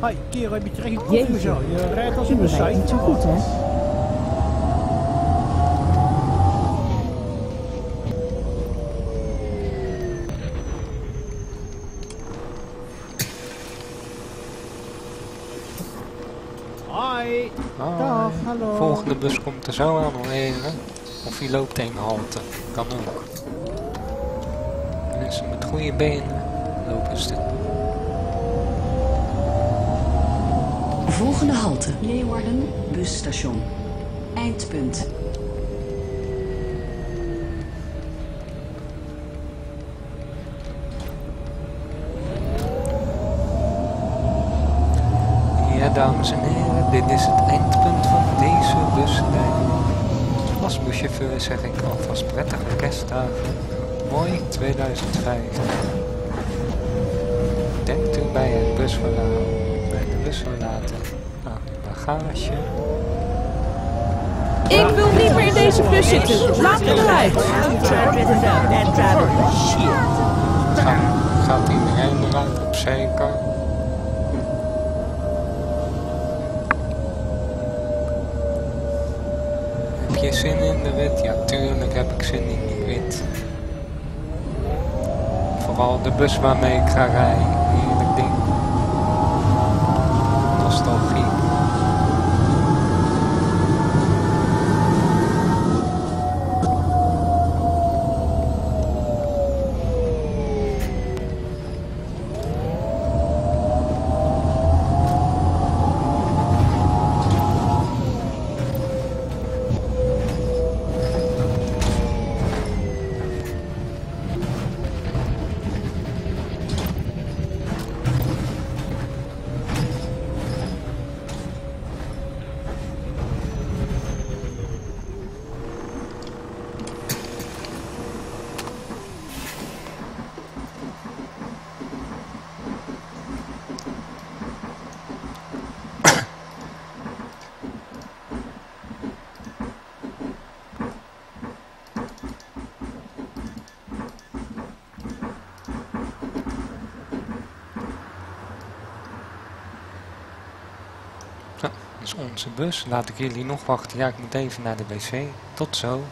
Hoi, kerel, heb je zo? Je rijdt als een bezuid. niet zo goed, hè? Hoi! Hoi. Dag, hallo. Volgende bus komt er zo aan. Of hij loopt één halte. Kan ook. Mensen met goede benen lopen stil. Volgende halte, Leeuwarden, busstation. Eindpunt. Ja, dames en heren, dit is het eindpunt van deze buslijn. Als buschauffeur zeg ik alvast prettige kerstdagen. Mooi 2005. denkt u bij het busverlaten, bij de busverlaten aan bagage? Ik wil niet meer in deze bus zitten. Laat me eruit. Gaat, gaat iedereen eruit op zeker? Heb je zin in de rit? Ja, tuurlijk heb ik zin in die rit. Vooral de bus waarmee ik ga rijden. Heerlijk ding. Bus. Laat ik jullie nog wachten. Ja, ik moet even naar de wc. Tot zo.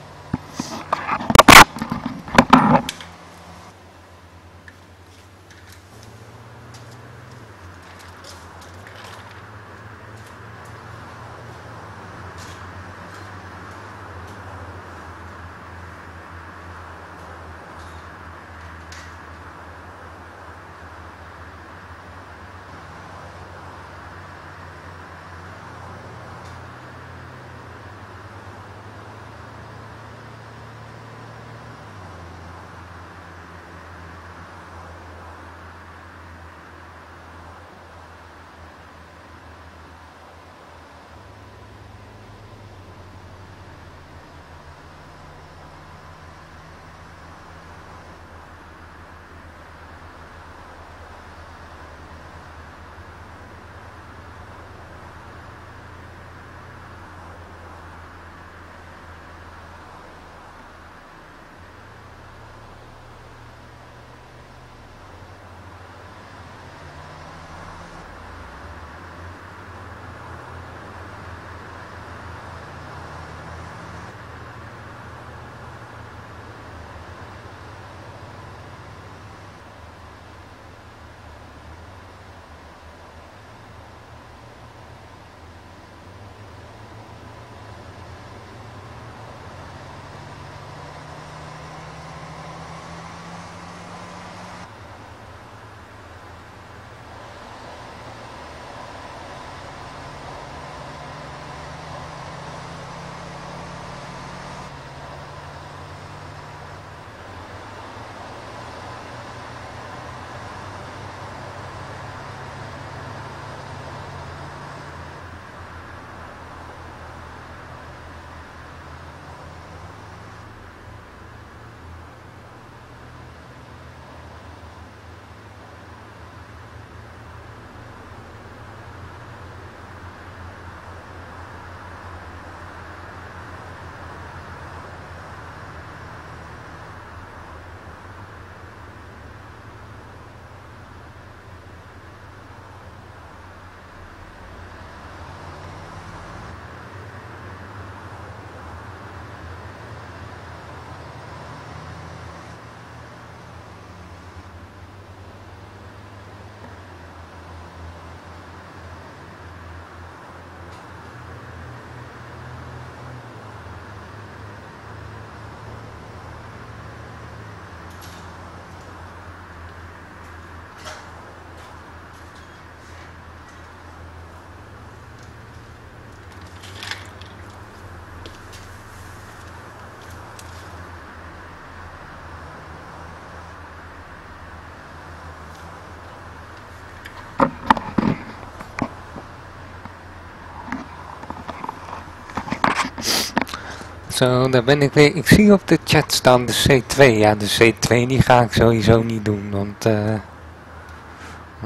Zo, daar ben ik weer. Ik zie op de chat staan de C2. Ja, de C2 die ga ik sowieso niet doen, want... eh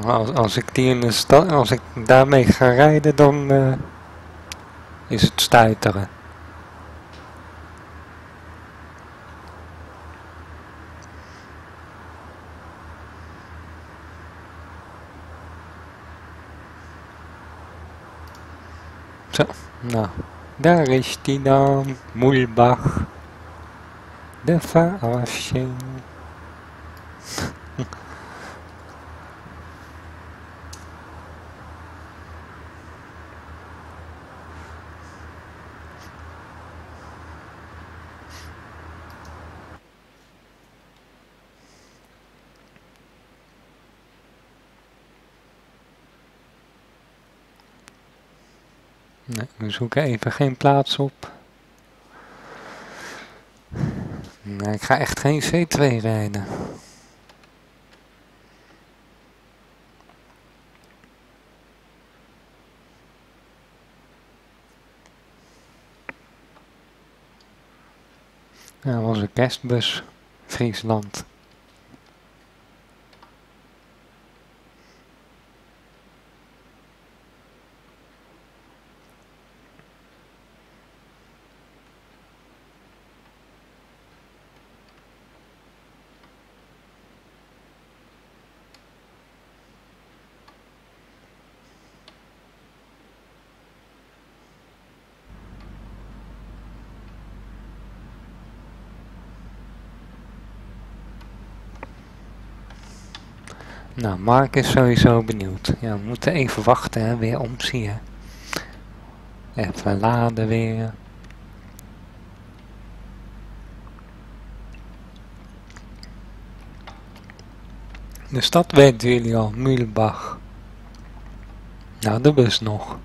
Als, als ik die in de stad, als ik daarmee ga rijden, dan eh, is het stuiteren. Zo, nou, daar is die dan, Moelbach. Nee, we zoeken even geen plaats op. Nee, ik ga echt geen C2 rijden. Ja, dat was een kerstbus, Friesland. Nou, Mark is sowieso benieuwd. Ja, we moeten even wachten, hè. Weer omzien. Even laden weer. De stad weten jullie al, Mühlbach. Nou, de bus nog.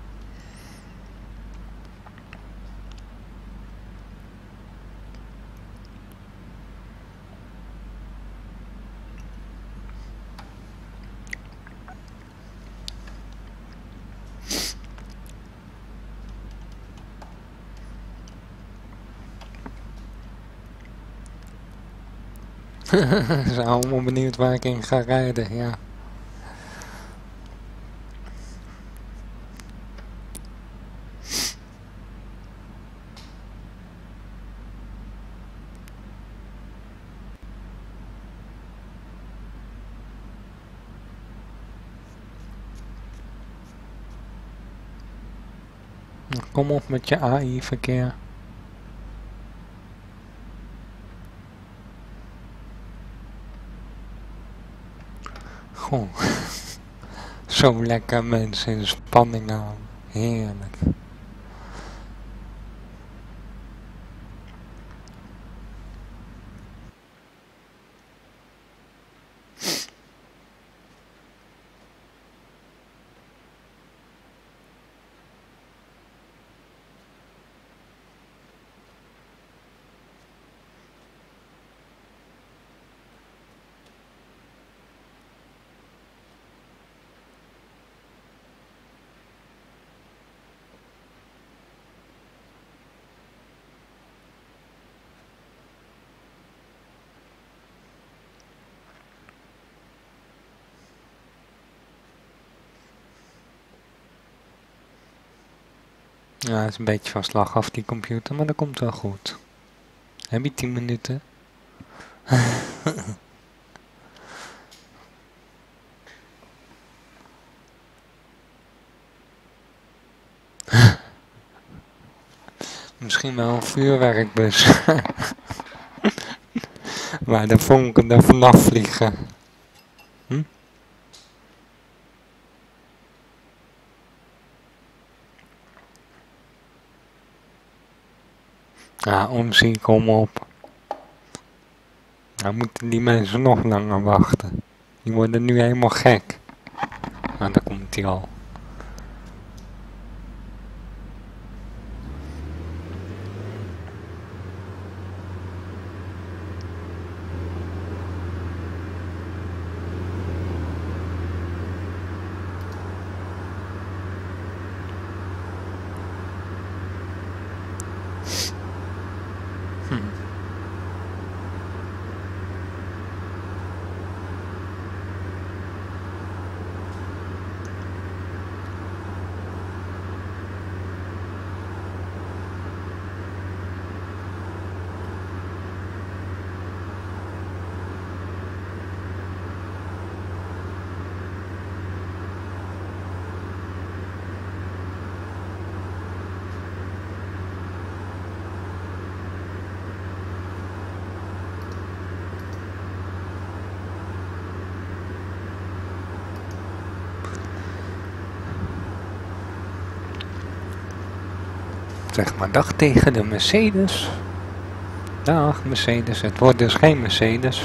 Ze zijn allemaal benieuwd waar ik in ga rijden, ja. Kom op met je AI-verkeer. Zo lekker mensen in spanning aan. Heerlijk. Het is een beetje van slag af die computer, maar dat komt wel goed. Heb je 10 minuten? Misschien wel een vuurwerkbus. Waar de vonken er vanaf vliegen. Ja, omzien, kom op. Dan moeten die mensen nog langer wachten. Die worden nu helemaal gek. Nou, daar komt hij al. Zeg maar dag tegen de Mercedes. Dag Mercedes, het wordt dus geen Mercedes.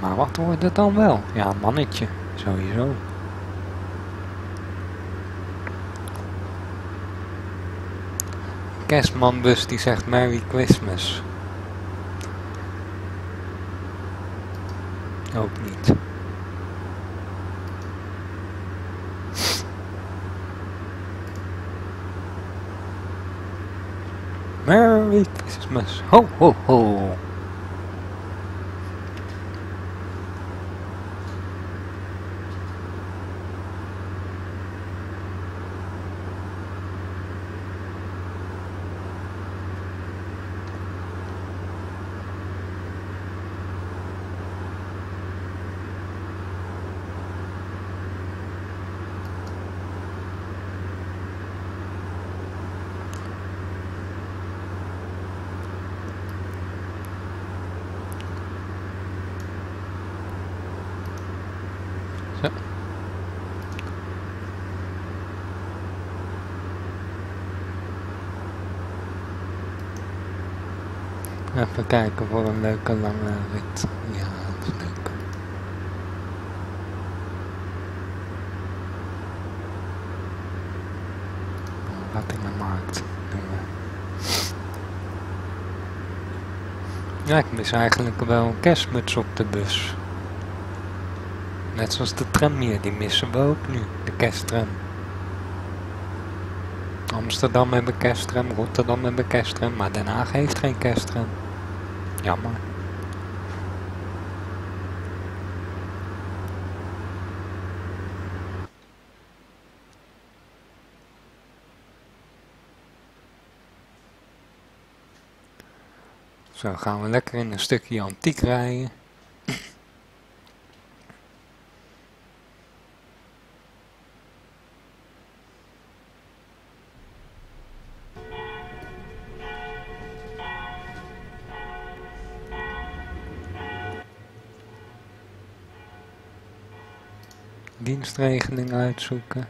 Maar wat wordt het dan wel? Ja, een mannetje, sowieso. Kerstmanbus die zegt Merry Christmas. Ook niet. Merry Christmas. Ho, ho, ho. Even kijken voor een leuke lange rit. Ja, dat is leuk. Rattingenmarkt doen we. Ja, ik mis eigenlijk wel een kerstmuts op de bus. Net zoals de tram hier, die missen we ook nu, de kersttram. Amsterdam hebben kersttram, Rotterdam hebben kersttram, maar Den Haag heeft geen kersttram. Jammer. Zo gaan we lekker in een stukje antiek rijden. Dienstregeling uitzoeken.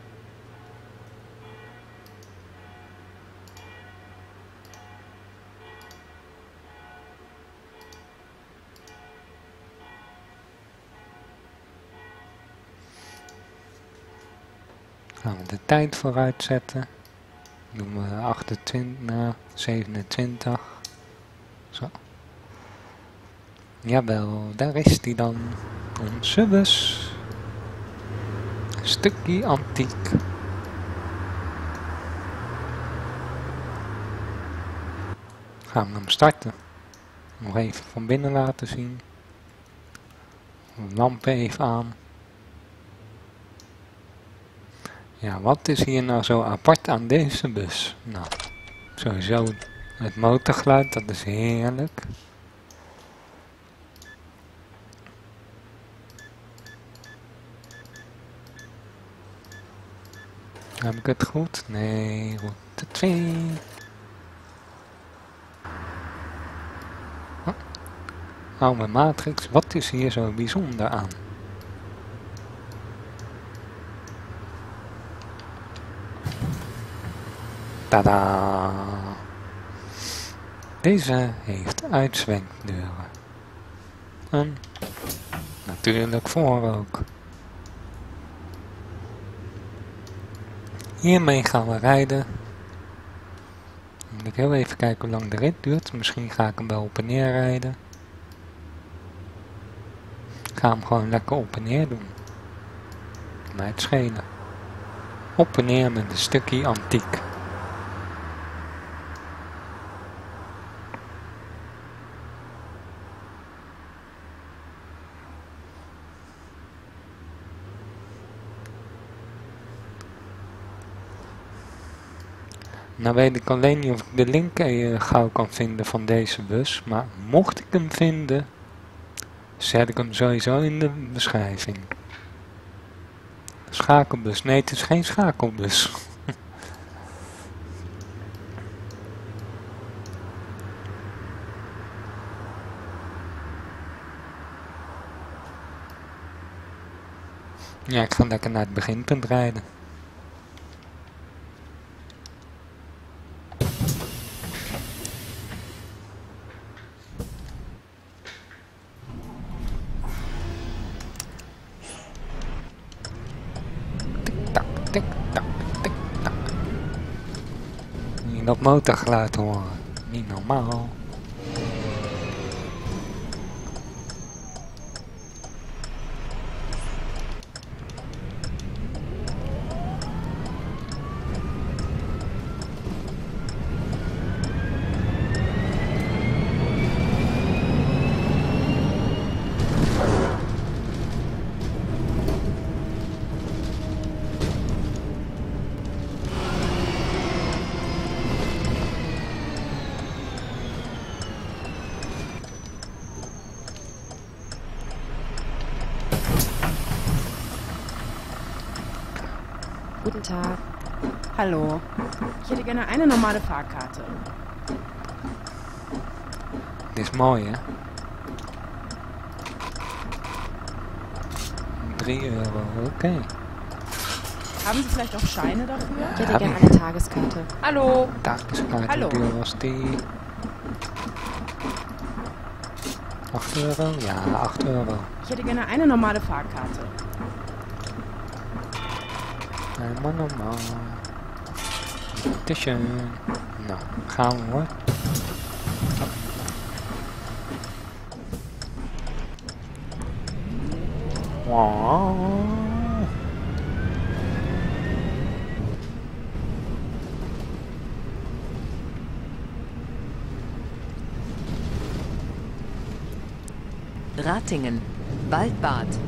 Gaan we de tijd vooruit zetten. Doen we 28, nou, 27. Zo. Jawel, daar is die dan. Onze bus stukje antiek. Gaan we hem starten. Nog even van binnen laten zien. Lampen even aan. Ja, wat is hier nou zo apart aan deze bus? Nou, sowieso het motorgeluid, dat is heerlijk. Heb ik het goed? Nee, route 2. Oh, mijn matrix, wat is hier zo bijzonder aan? Tada! Deze heeft uitzwenkdeuren. En natuurlijk voor ook. Hiermee gaan we rijden. Moet ik heel even kijken hoe lang de rit duurt. Misschien ga ik hem wel op en neer rijden. Ik ga hem gewoon lekker op en neer doen. Mij het schelen. Op en neer met een stukje antiek. Nou weet ik alleen niet of ik de link eh, gauw kan vinden van deze bus. Maar mocht ik hem vinden, zet ik hem sowieso in de beschrijving. Schakelbus. Nee, het is geen schakelbus. ja, ik ga lekker naar het beginpunt rijden. Dat motorgeluid horen. Niet normaal. Hallo. Ich hätte gerne eine normale Fahrkarte. Dit is mooi, hè? 3 euro, oké. Haben Sie vielleicht auch Scheine dafür? Ich hätte gerne eine Tageskarte. Hallo. Takeskaart, Hallo. duur was die? 8 euro? Ja, 8 euro. Ich hätte gerne eine normale Fahrkarte. Helemaal normaal. Bitteschön. Nou, gaan we hoor. Wow. Ratingen. Waldbad.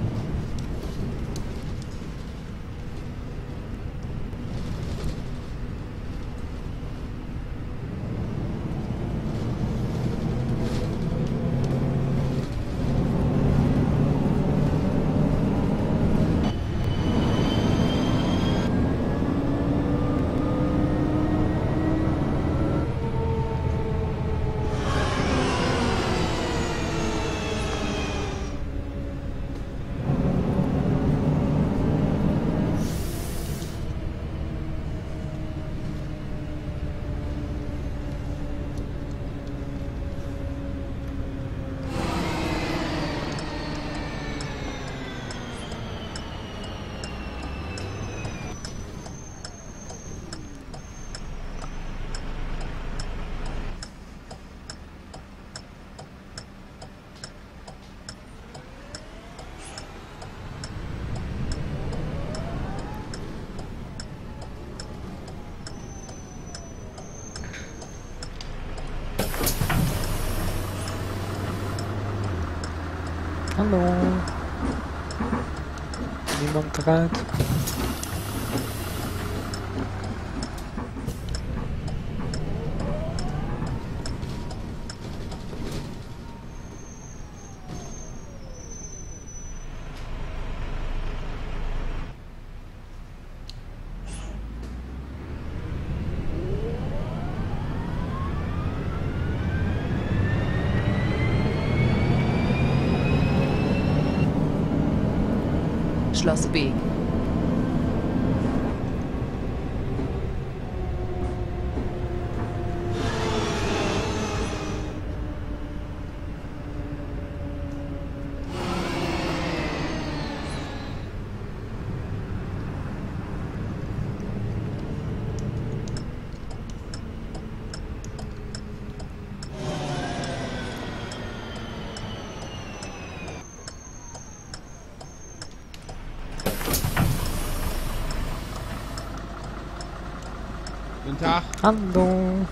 Niemand アンドン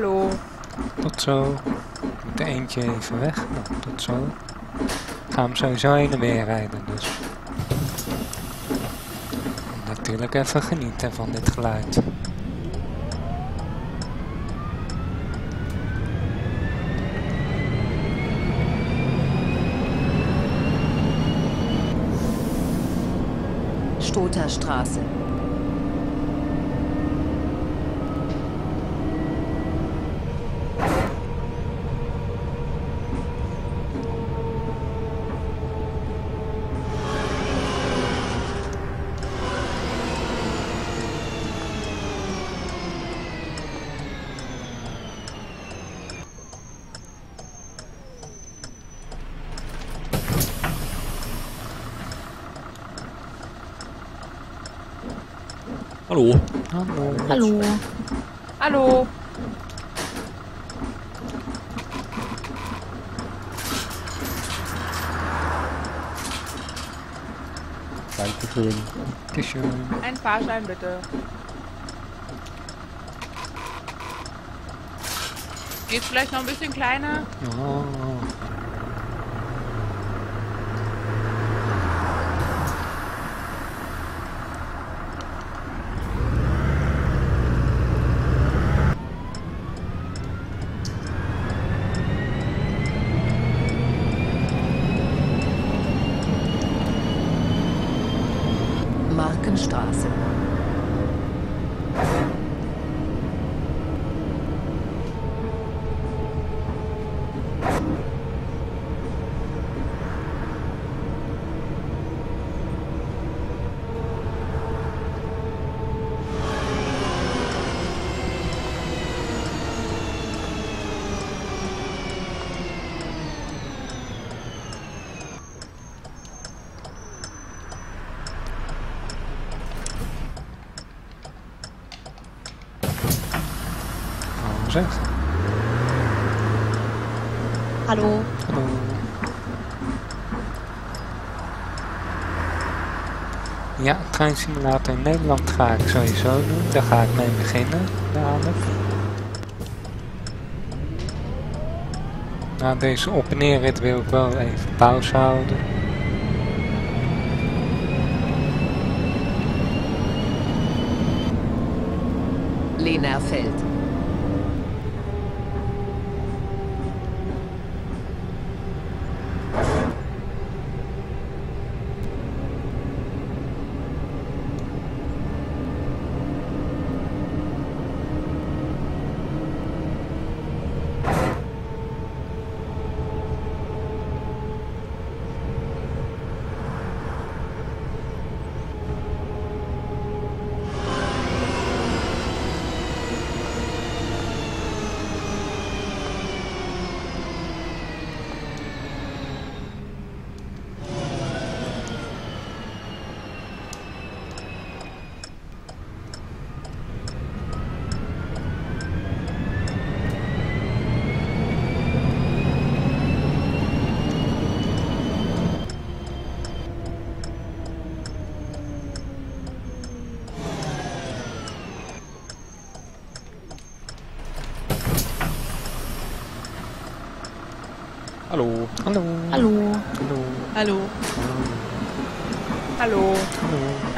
Hallo. Tot zo. Ik moet er eentje even weg. Nou, tot zo. Ik ga hem sowieso heen en weer rijden, dus. Natuurlijk even genieten van dit geluid. Stother Hallo. Hallo. Dankeschön. Dankeschön. Ein Fahrschein bitte. Geht vielleicht noch ein bisschen kleiner? Oh. Treinsimulator in Nederland ga ik sowieso doen. Daar ga ik mee beginnen, dadelijk. Na deze op- en neerrit wil ik wel even pauze houden. Lehnerfeld. Hallo.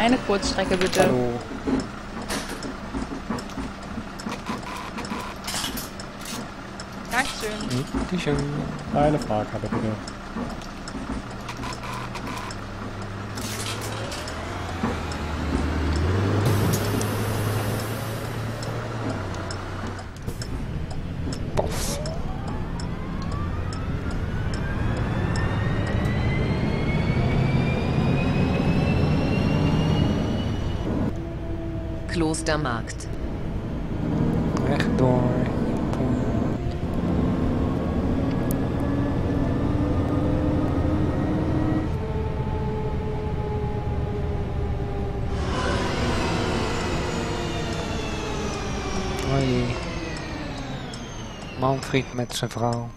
Eine Kurzstrecke bitte. Hallo. Dankeschön. Dankeschön. Eine Fahrkarte bitte. Klostermarkt. Rechtdoor. Hoi. Manfried met zijn vrouw.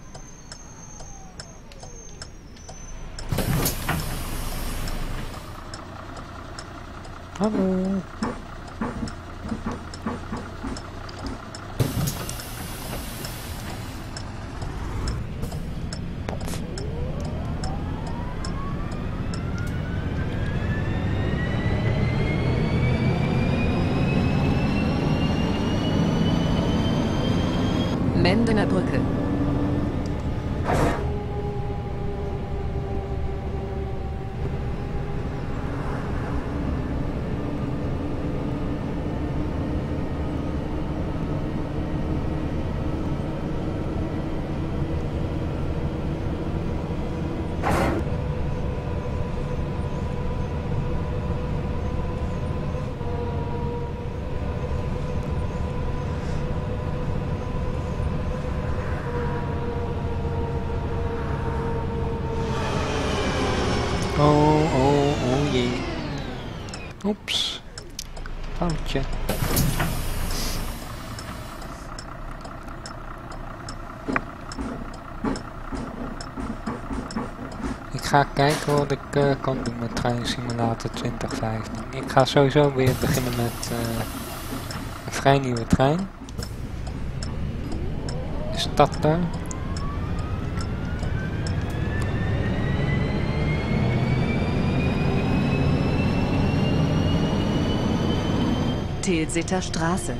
Hallo. Ga kijken wat ik eh, kan doen met Train Simulator 2015. Ik ga sowieso weer beginnen met eh, een vrij nieuwe trein. De stad daar. Straße.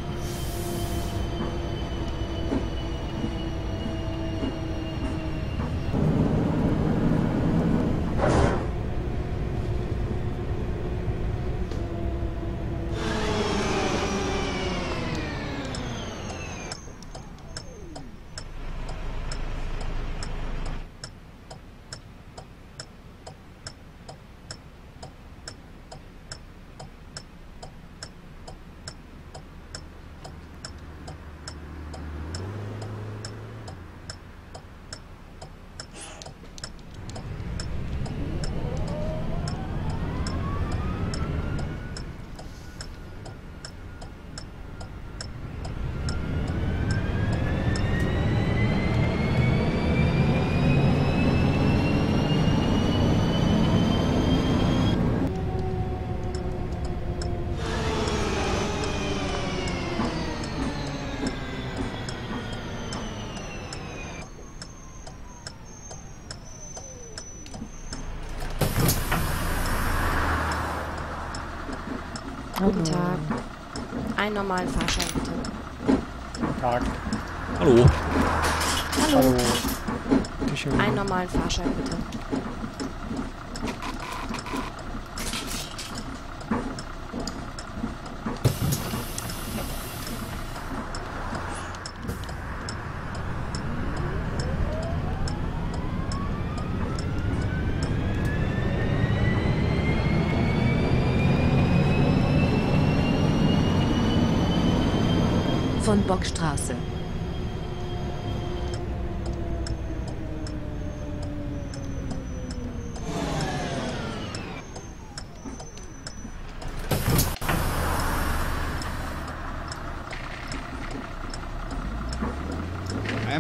Einen normalen Fahrschein bitte. Tag. Hallo. Hallo. Hallo. Einen normalen Fahrschein bitte.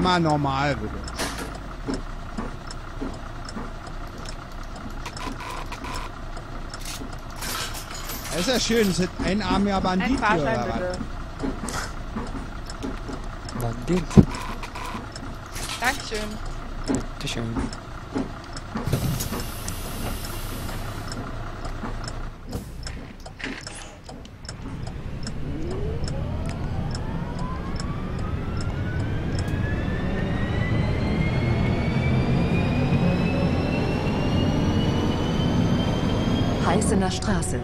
Einmal normal, bitte. Das ist ja schön, das ist ein armer Bandit Ein hier, oder was? bitte. Bandit. Dankeschön. Bitteschön. Straße.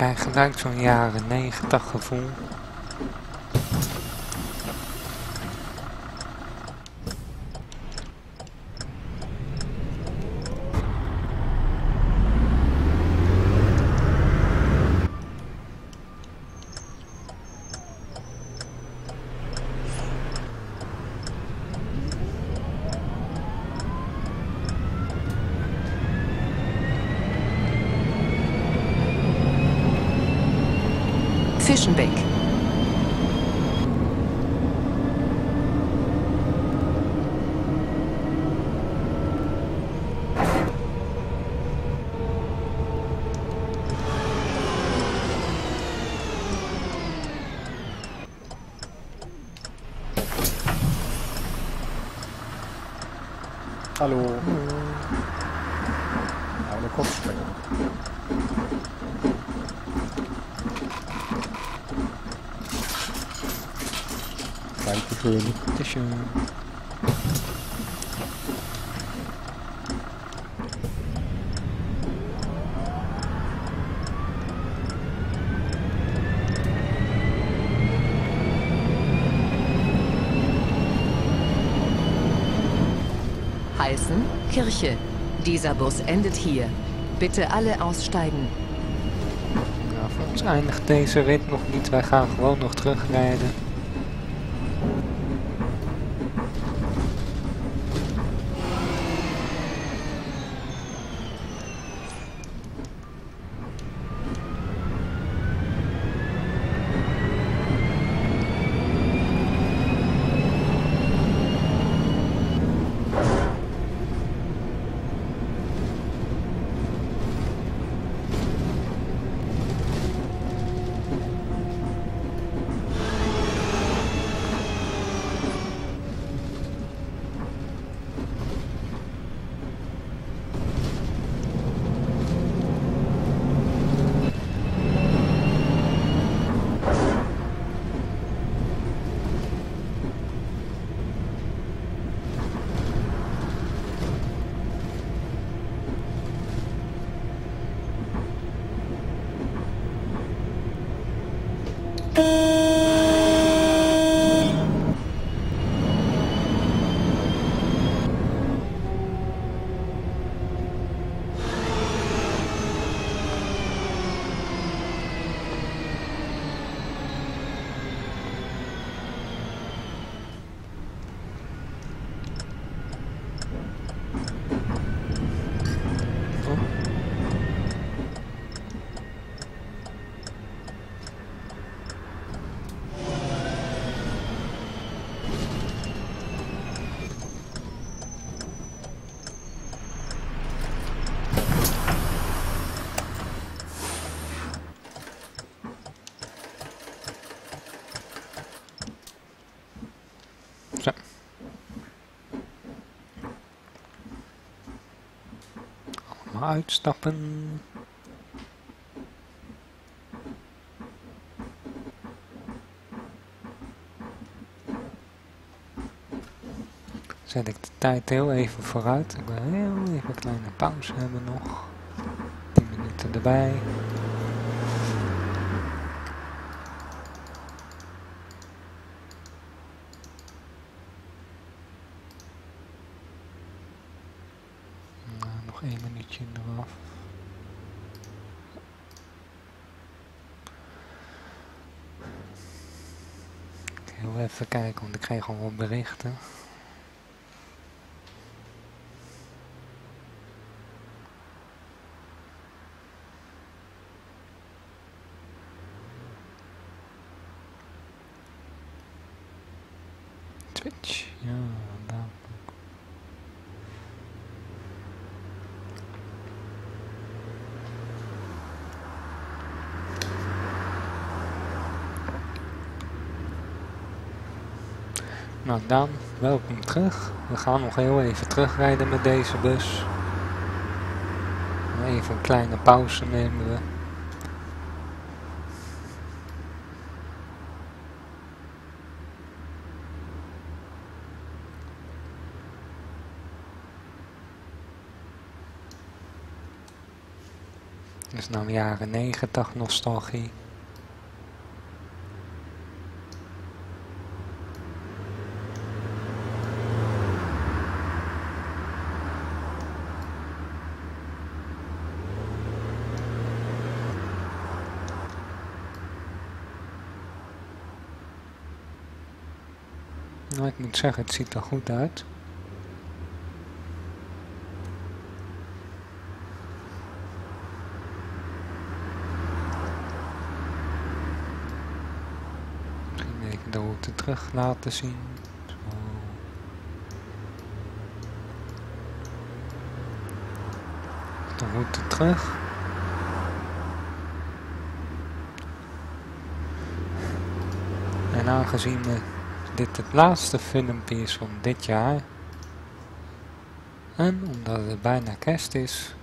Krijg gelijk zo'n jaren 90 gevoel. Dieser Bus endet hier. Bitte alle aussteigen. Nou, voor ons eindigt deze rit nog niet. Wij gaan gewoon nog terugrijden. Uitstappen. Zet ik de tijd heel even vooruit. Ik wil heel even een kleine pauze hebben nog. 10 minuten erbij. Nou, nog één minuutje eraf. Ik wil even krijg al wat berichten. Twitch, ja, daar. Nou Daan, welkom terug. We gaan nog heel even terugrijden met deze bus. Even een kleine pauze nemen we. Dus nou jaren 90 nostalgie. Nou, ik moet zeggen, het ziet er goed uit. de route terug laten zien. De route terug. En aangezien eh, dit het laatste filmpje van dit jaar. En omdat het bijna kerst is,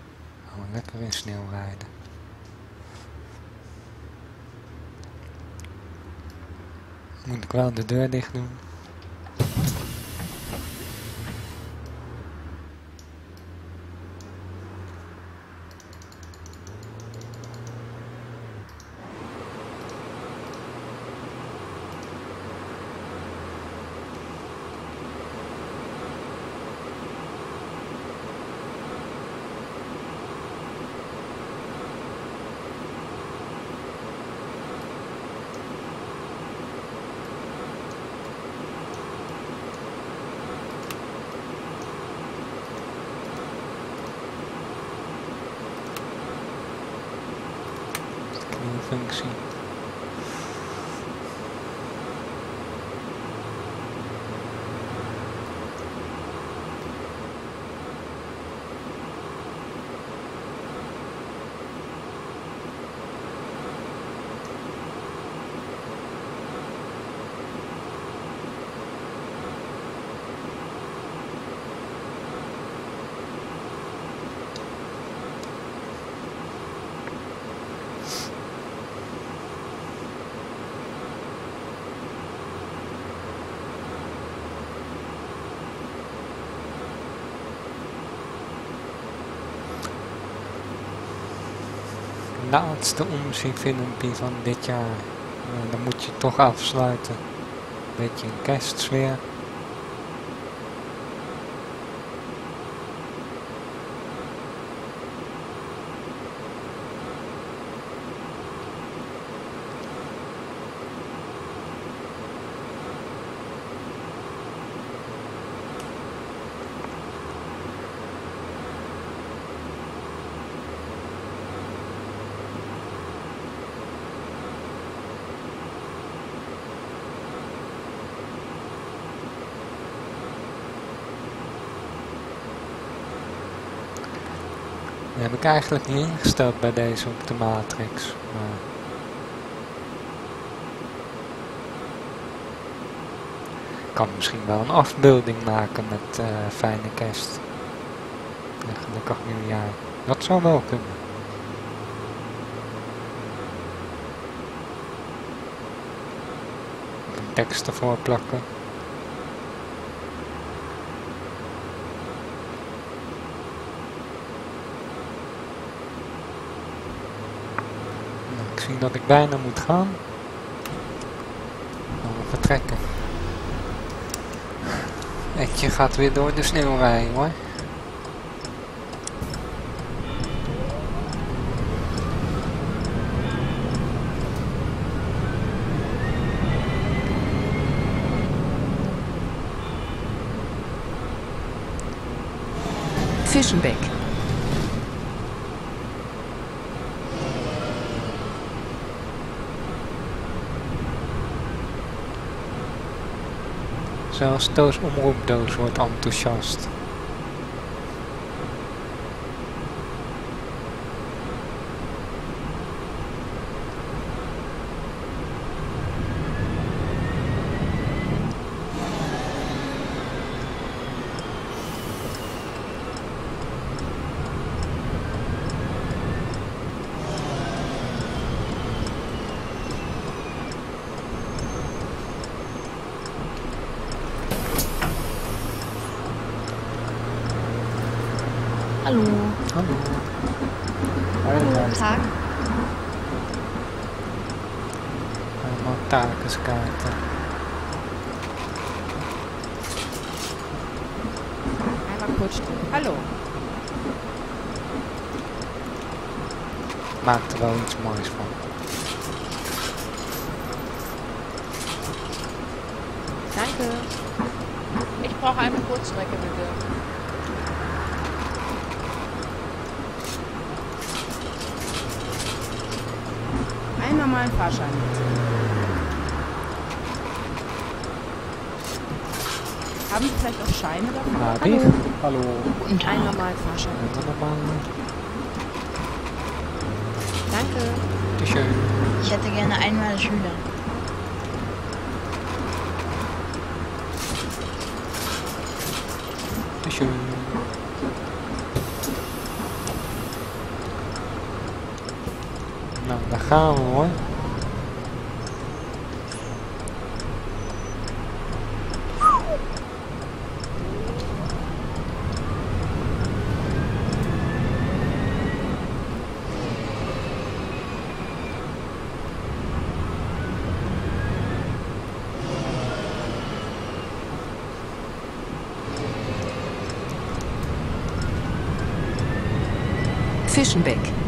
gaan we lekker in sneeuw rijden. Moet ik wel de deur dicht doen. Laatste omzienfilmpje van dit jaar. Uh, dan moet je toch afsluiten. Beetje een kerstsfeer. Eigenlijk niet ingesteld bij deze op de matrix. Ik kan misschien wel een afbeelding maken met uh, fijne kerst. En gelukkig nieuwjaar. Dat zou wel kunnen. Een tekst ervoor plakken. Zie dat ik bijna moet gaan. Dan we vertrekken. Etje gaat weer door de sneeuw rijden hoor. Vissenbeek. Zelfs Toos Omroepdoos wordt enthousiast. Maakt er wel iets moois van. Danke. Ich brauche eine Kurzstrecke bitte. Einen normalen Fahrschein. Haben Sie vielleicht auch Scheine dafür? Hab ich. Hallo. Guten Tag. Einen normalen Fahrschein. Wunderbar. schön. Ich hätte gerne einmal Schüler. Schön. Nos bajamos. Gaan we hoor. Fischenbeck.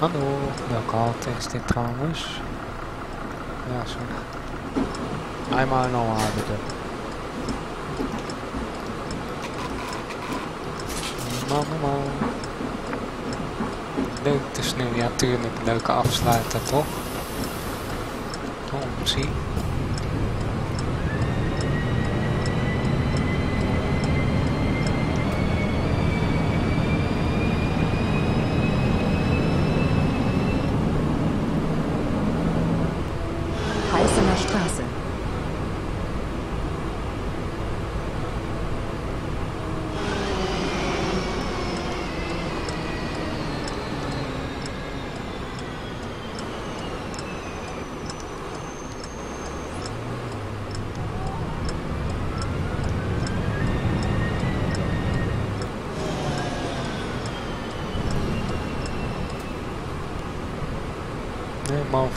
Hallo, welke halte is dit trouwens? Ja, zo. Einmal normal bitte. Mama. Leuk, de sneeuw. Ja, tuurlijk. Leuke afsluiter, toch? Oh, zie. Heißener Straße.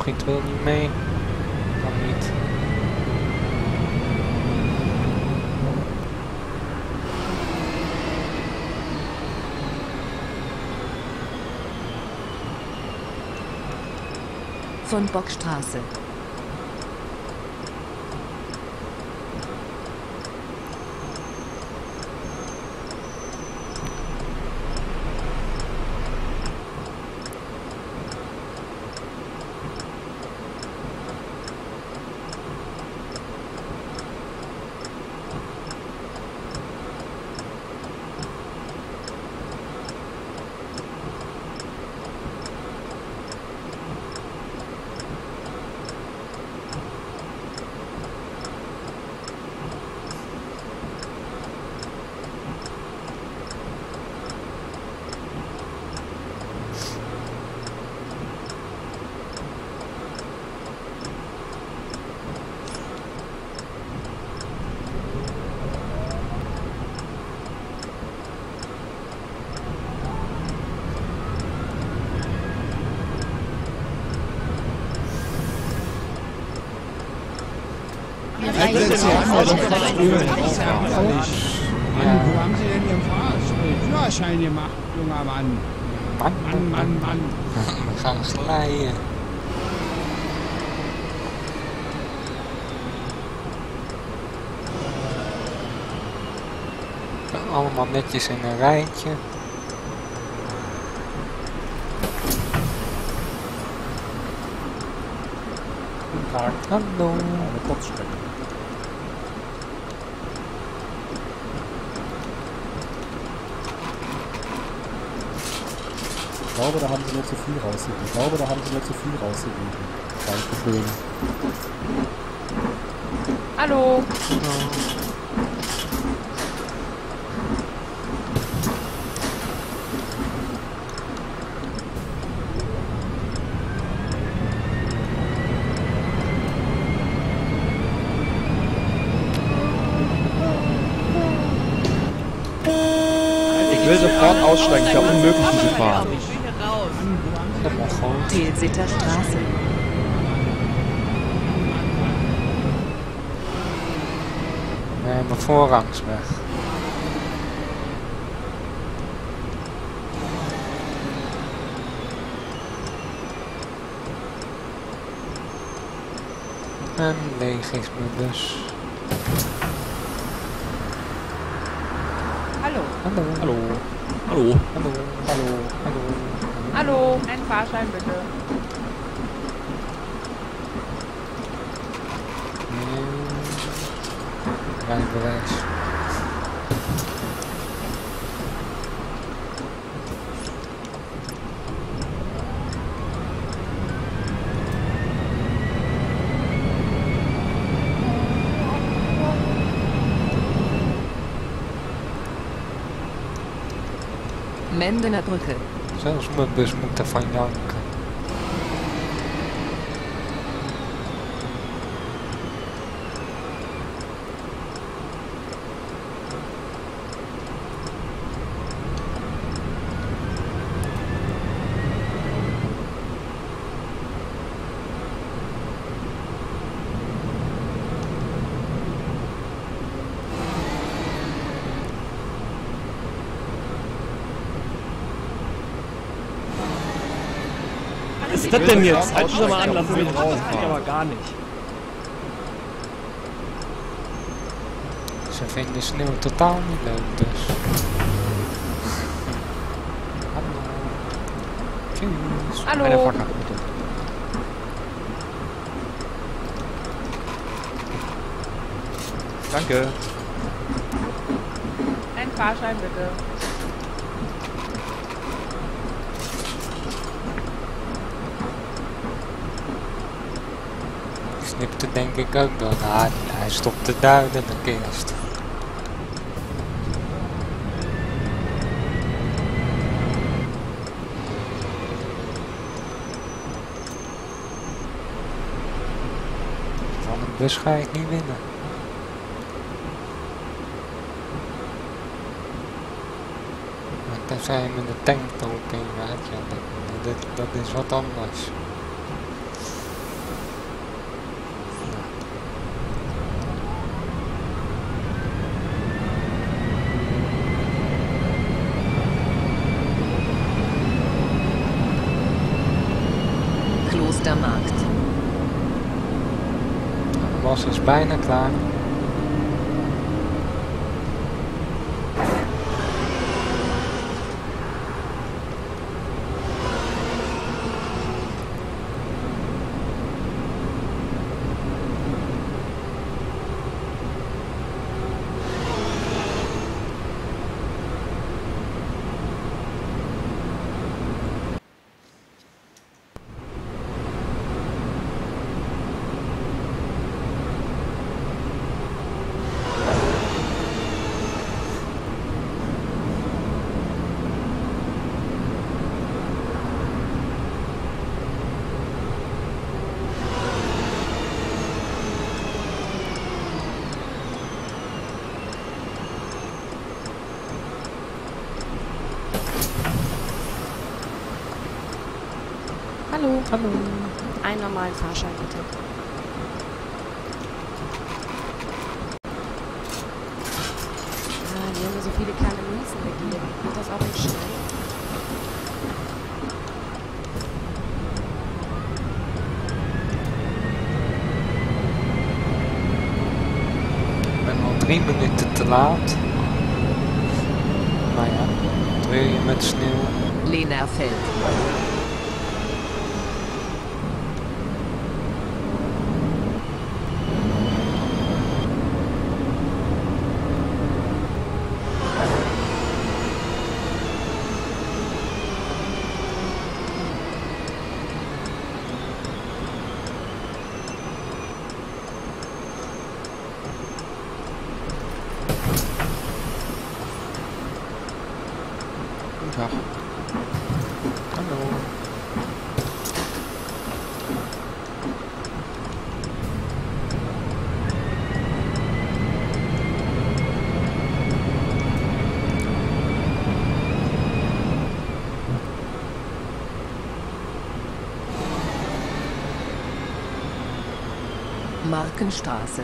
Nee, mijn vriend wil niet mee. Dan niet. Von Bockstraße. Haben Sie denn Ihren Führerschein gemacht, junger Mann? Man, Man, man, man. We gaan glijden. Allemaal netjes in een rijtje. Tag. Hallo. Glaube, da haben sie mir zu viel rausgegeben. Ich glaube, da haben sie mir zu viel rausgegeben. Dankeschön. Hallo. Ich will sofort aussteigen, ich habe Unmöglichen gefahren. Tilsiter Straße. We hebben voorrangsweg. En leeg is mijn bus. 发三十针。嗯，让你不认识。Mendener eh. eh, Brücke. Eles uma vez muito afanhado. Ist das denn jetzt? Halt dich doch mal an, lass mich raus. Das geht aber gar nicht. Ze vinden sneeuw totaal niet leuk, dus. Hallo. Tschüss. Hallo. Danke. Ein Fahrschein bitte. Denk ik ook door. Nou, hij stopte duiden de eerst. Van een bus ga ik niet winnen. Tenzij je met de tank erop in gaat, ja, dat, dat, dat is wat anders. beinahe klar. normalen Fahrschein hättet. Ah, die haben mir so viele kleine Münzen gegeben. Hat das auch nicht schnell? Wenn man drei minuten zu laut. Naja, drehe ich mit Schnee. Lena Feld. Brückenstraße.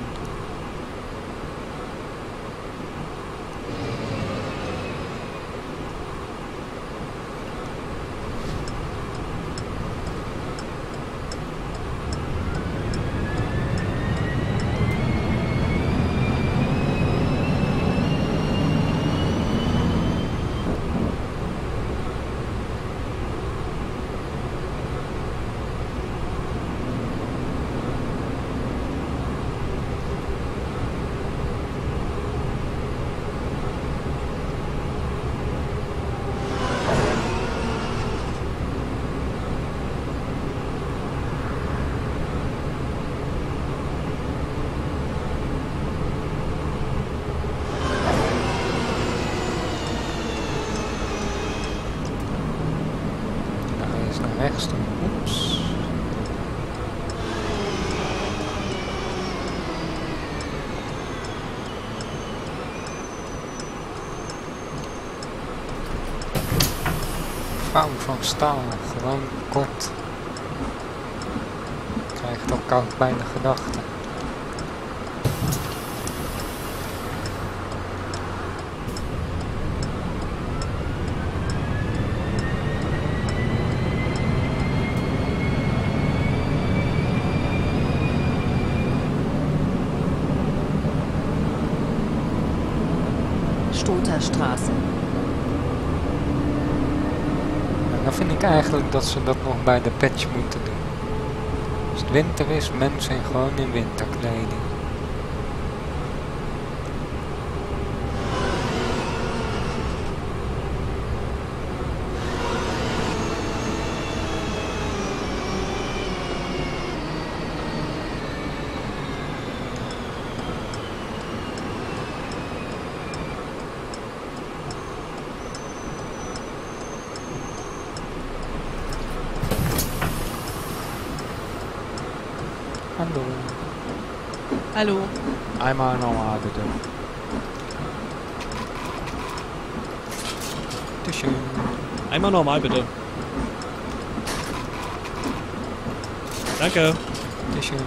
Vrouw van staal, gewoon kort. Krijgt ook koud bij de gedachte. Stotterstraße. En dan vind ik eigenlijk dat ze dat nog bij de patch moeten doen. Als het winter is, mensen gewoon in winterkleding. Hallo. Einmal normal bitte. Bitteschön. Einmal normal bitte. Danke. Bitteschön.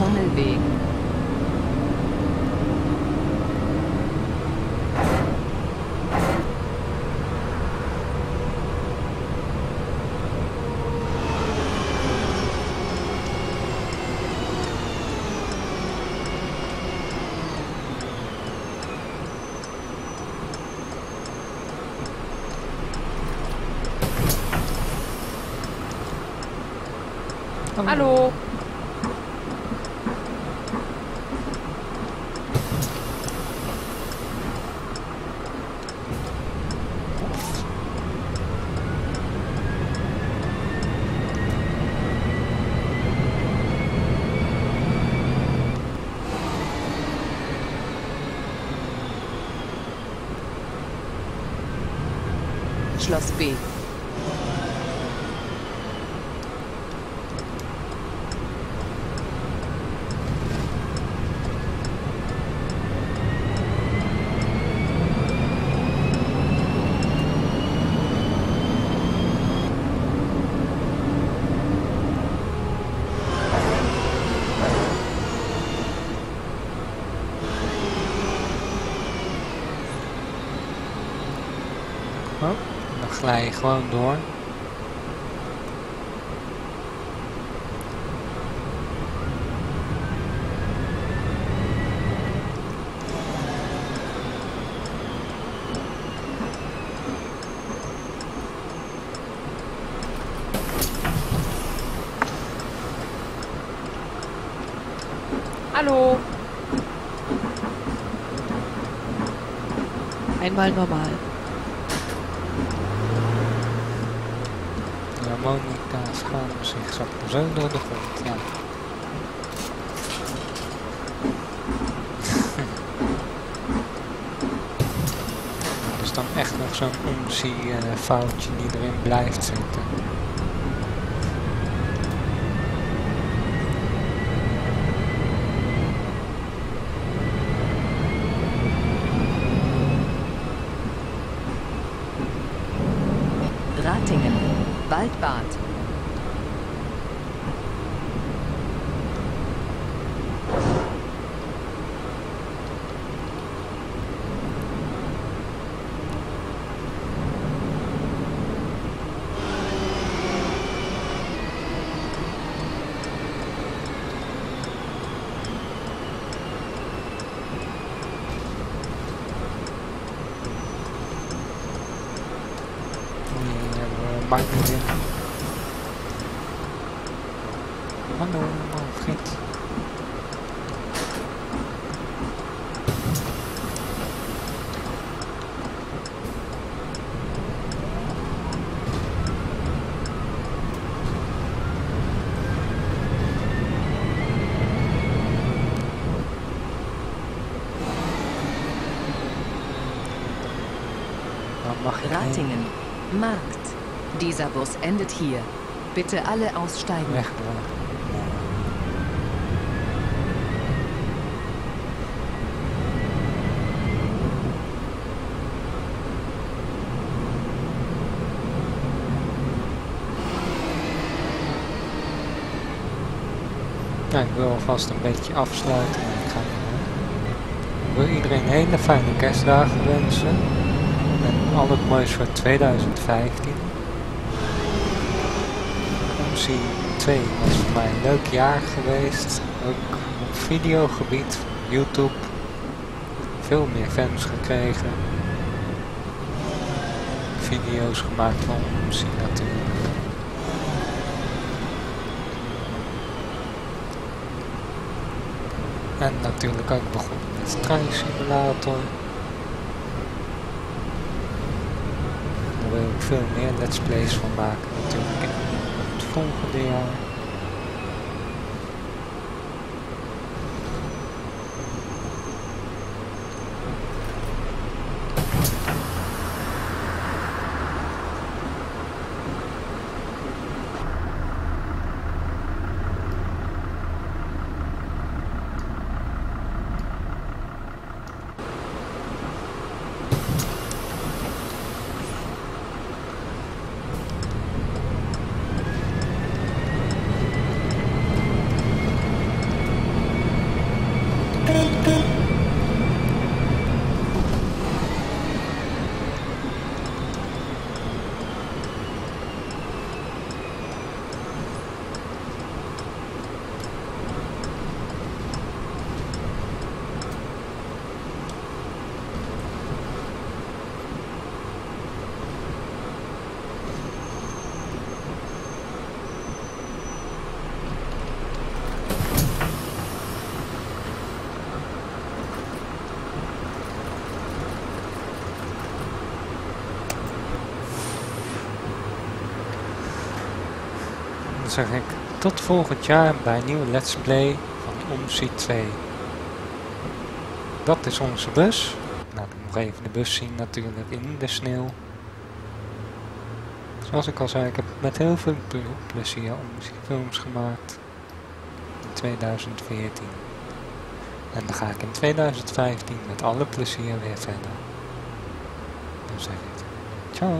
Hummelweg. Hallo. Glij gewoon door. Hallo. Einmal normal. Zich zo, zo door de grond. Ja. Dat is dan echt nog zo'n omzie uh, foutje die erin blijft zitten. Ratingen. Waldbad. Hier hebben we Martin. Hallo, Alfred. Dan mag je heen. Ratingen. Markt. Dieser Bus endet hier. Bitte alle aussteigen. Nou, ik wil alvast een beetje afsluiten. Ik ga ik wil iedereen hele fijne kerstdagen wensen. En al het moois voor 2015. MC 2 was voor mij een leuk jaar geweest. Ook op videogebied, YouTube. Veel meer fans gekregen. Video's gemaakt van MC natuurlijk. En natuurlijk ook begonnen met Simulator. Daar wil ik veel meer let's plays van maken het volgende jaar. Dan zeg ik tot volgend jaar bij een nieuwe Let's Play van OMSI 2. Dat is onze bus. Nou, dan nog even de bus zien natuurlijk in de sneeuw. Zoals ik al zei, ik heb met heel veel ple- plezier OMSI films gemaakt. In 2014. En dan ga ik in 2015 met alle plezier weer verder. Dan zeg ik ciao.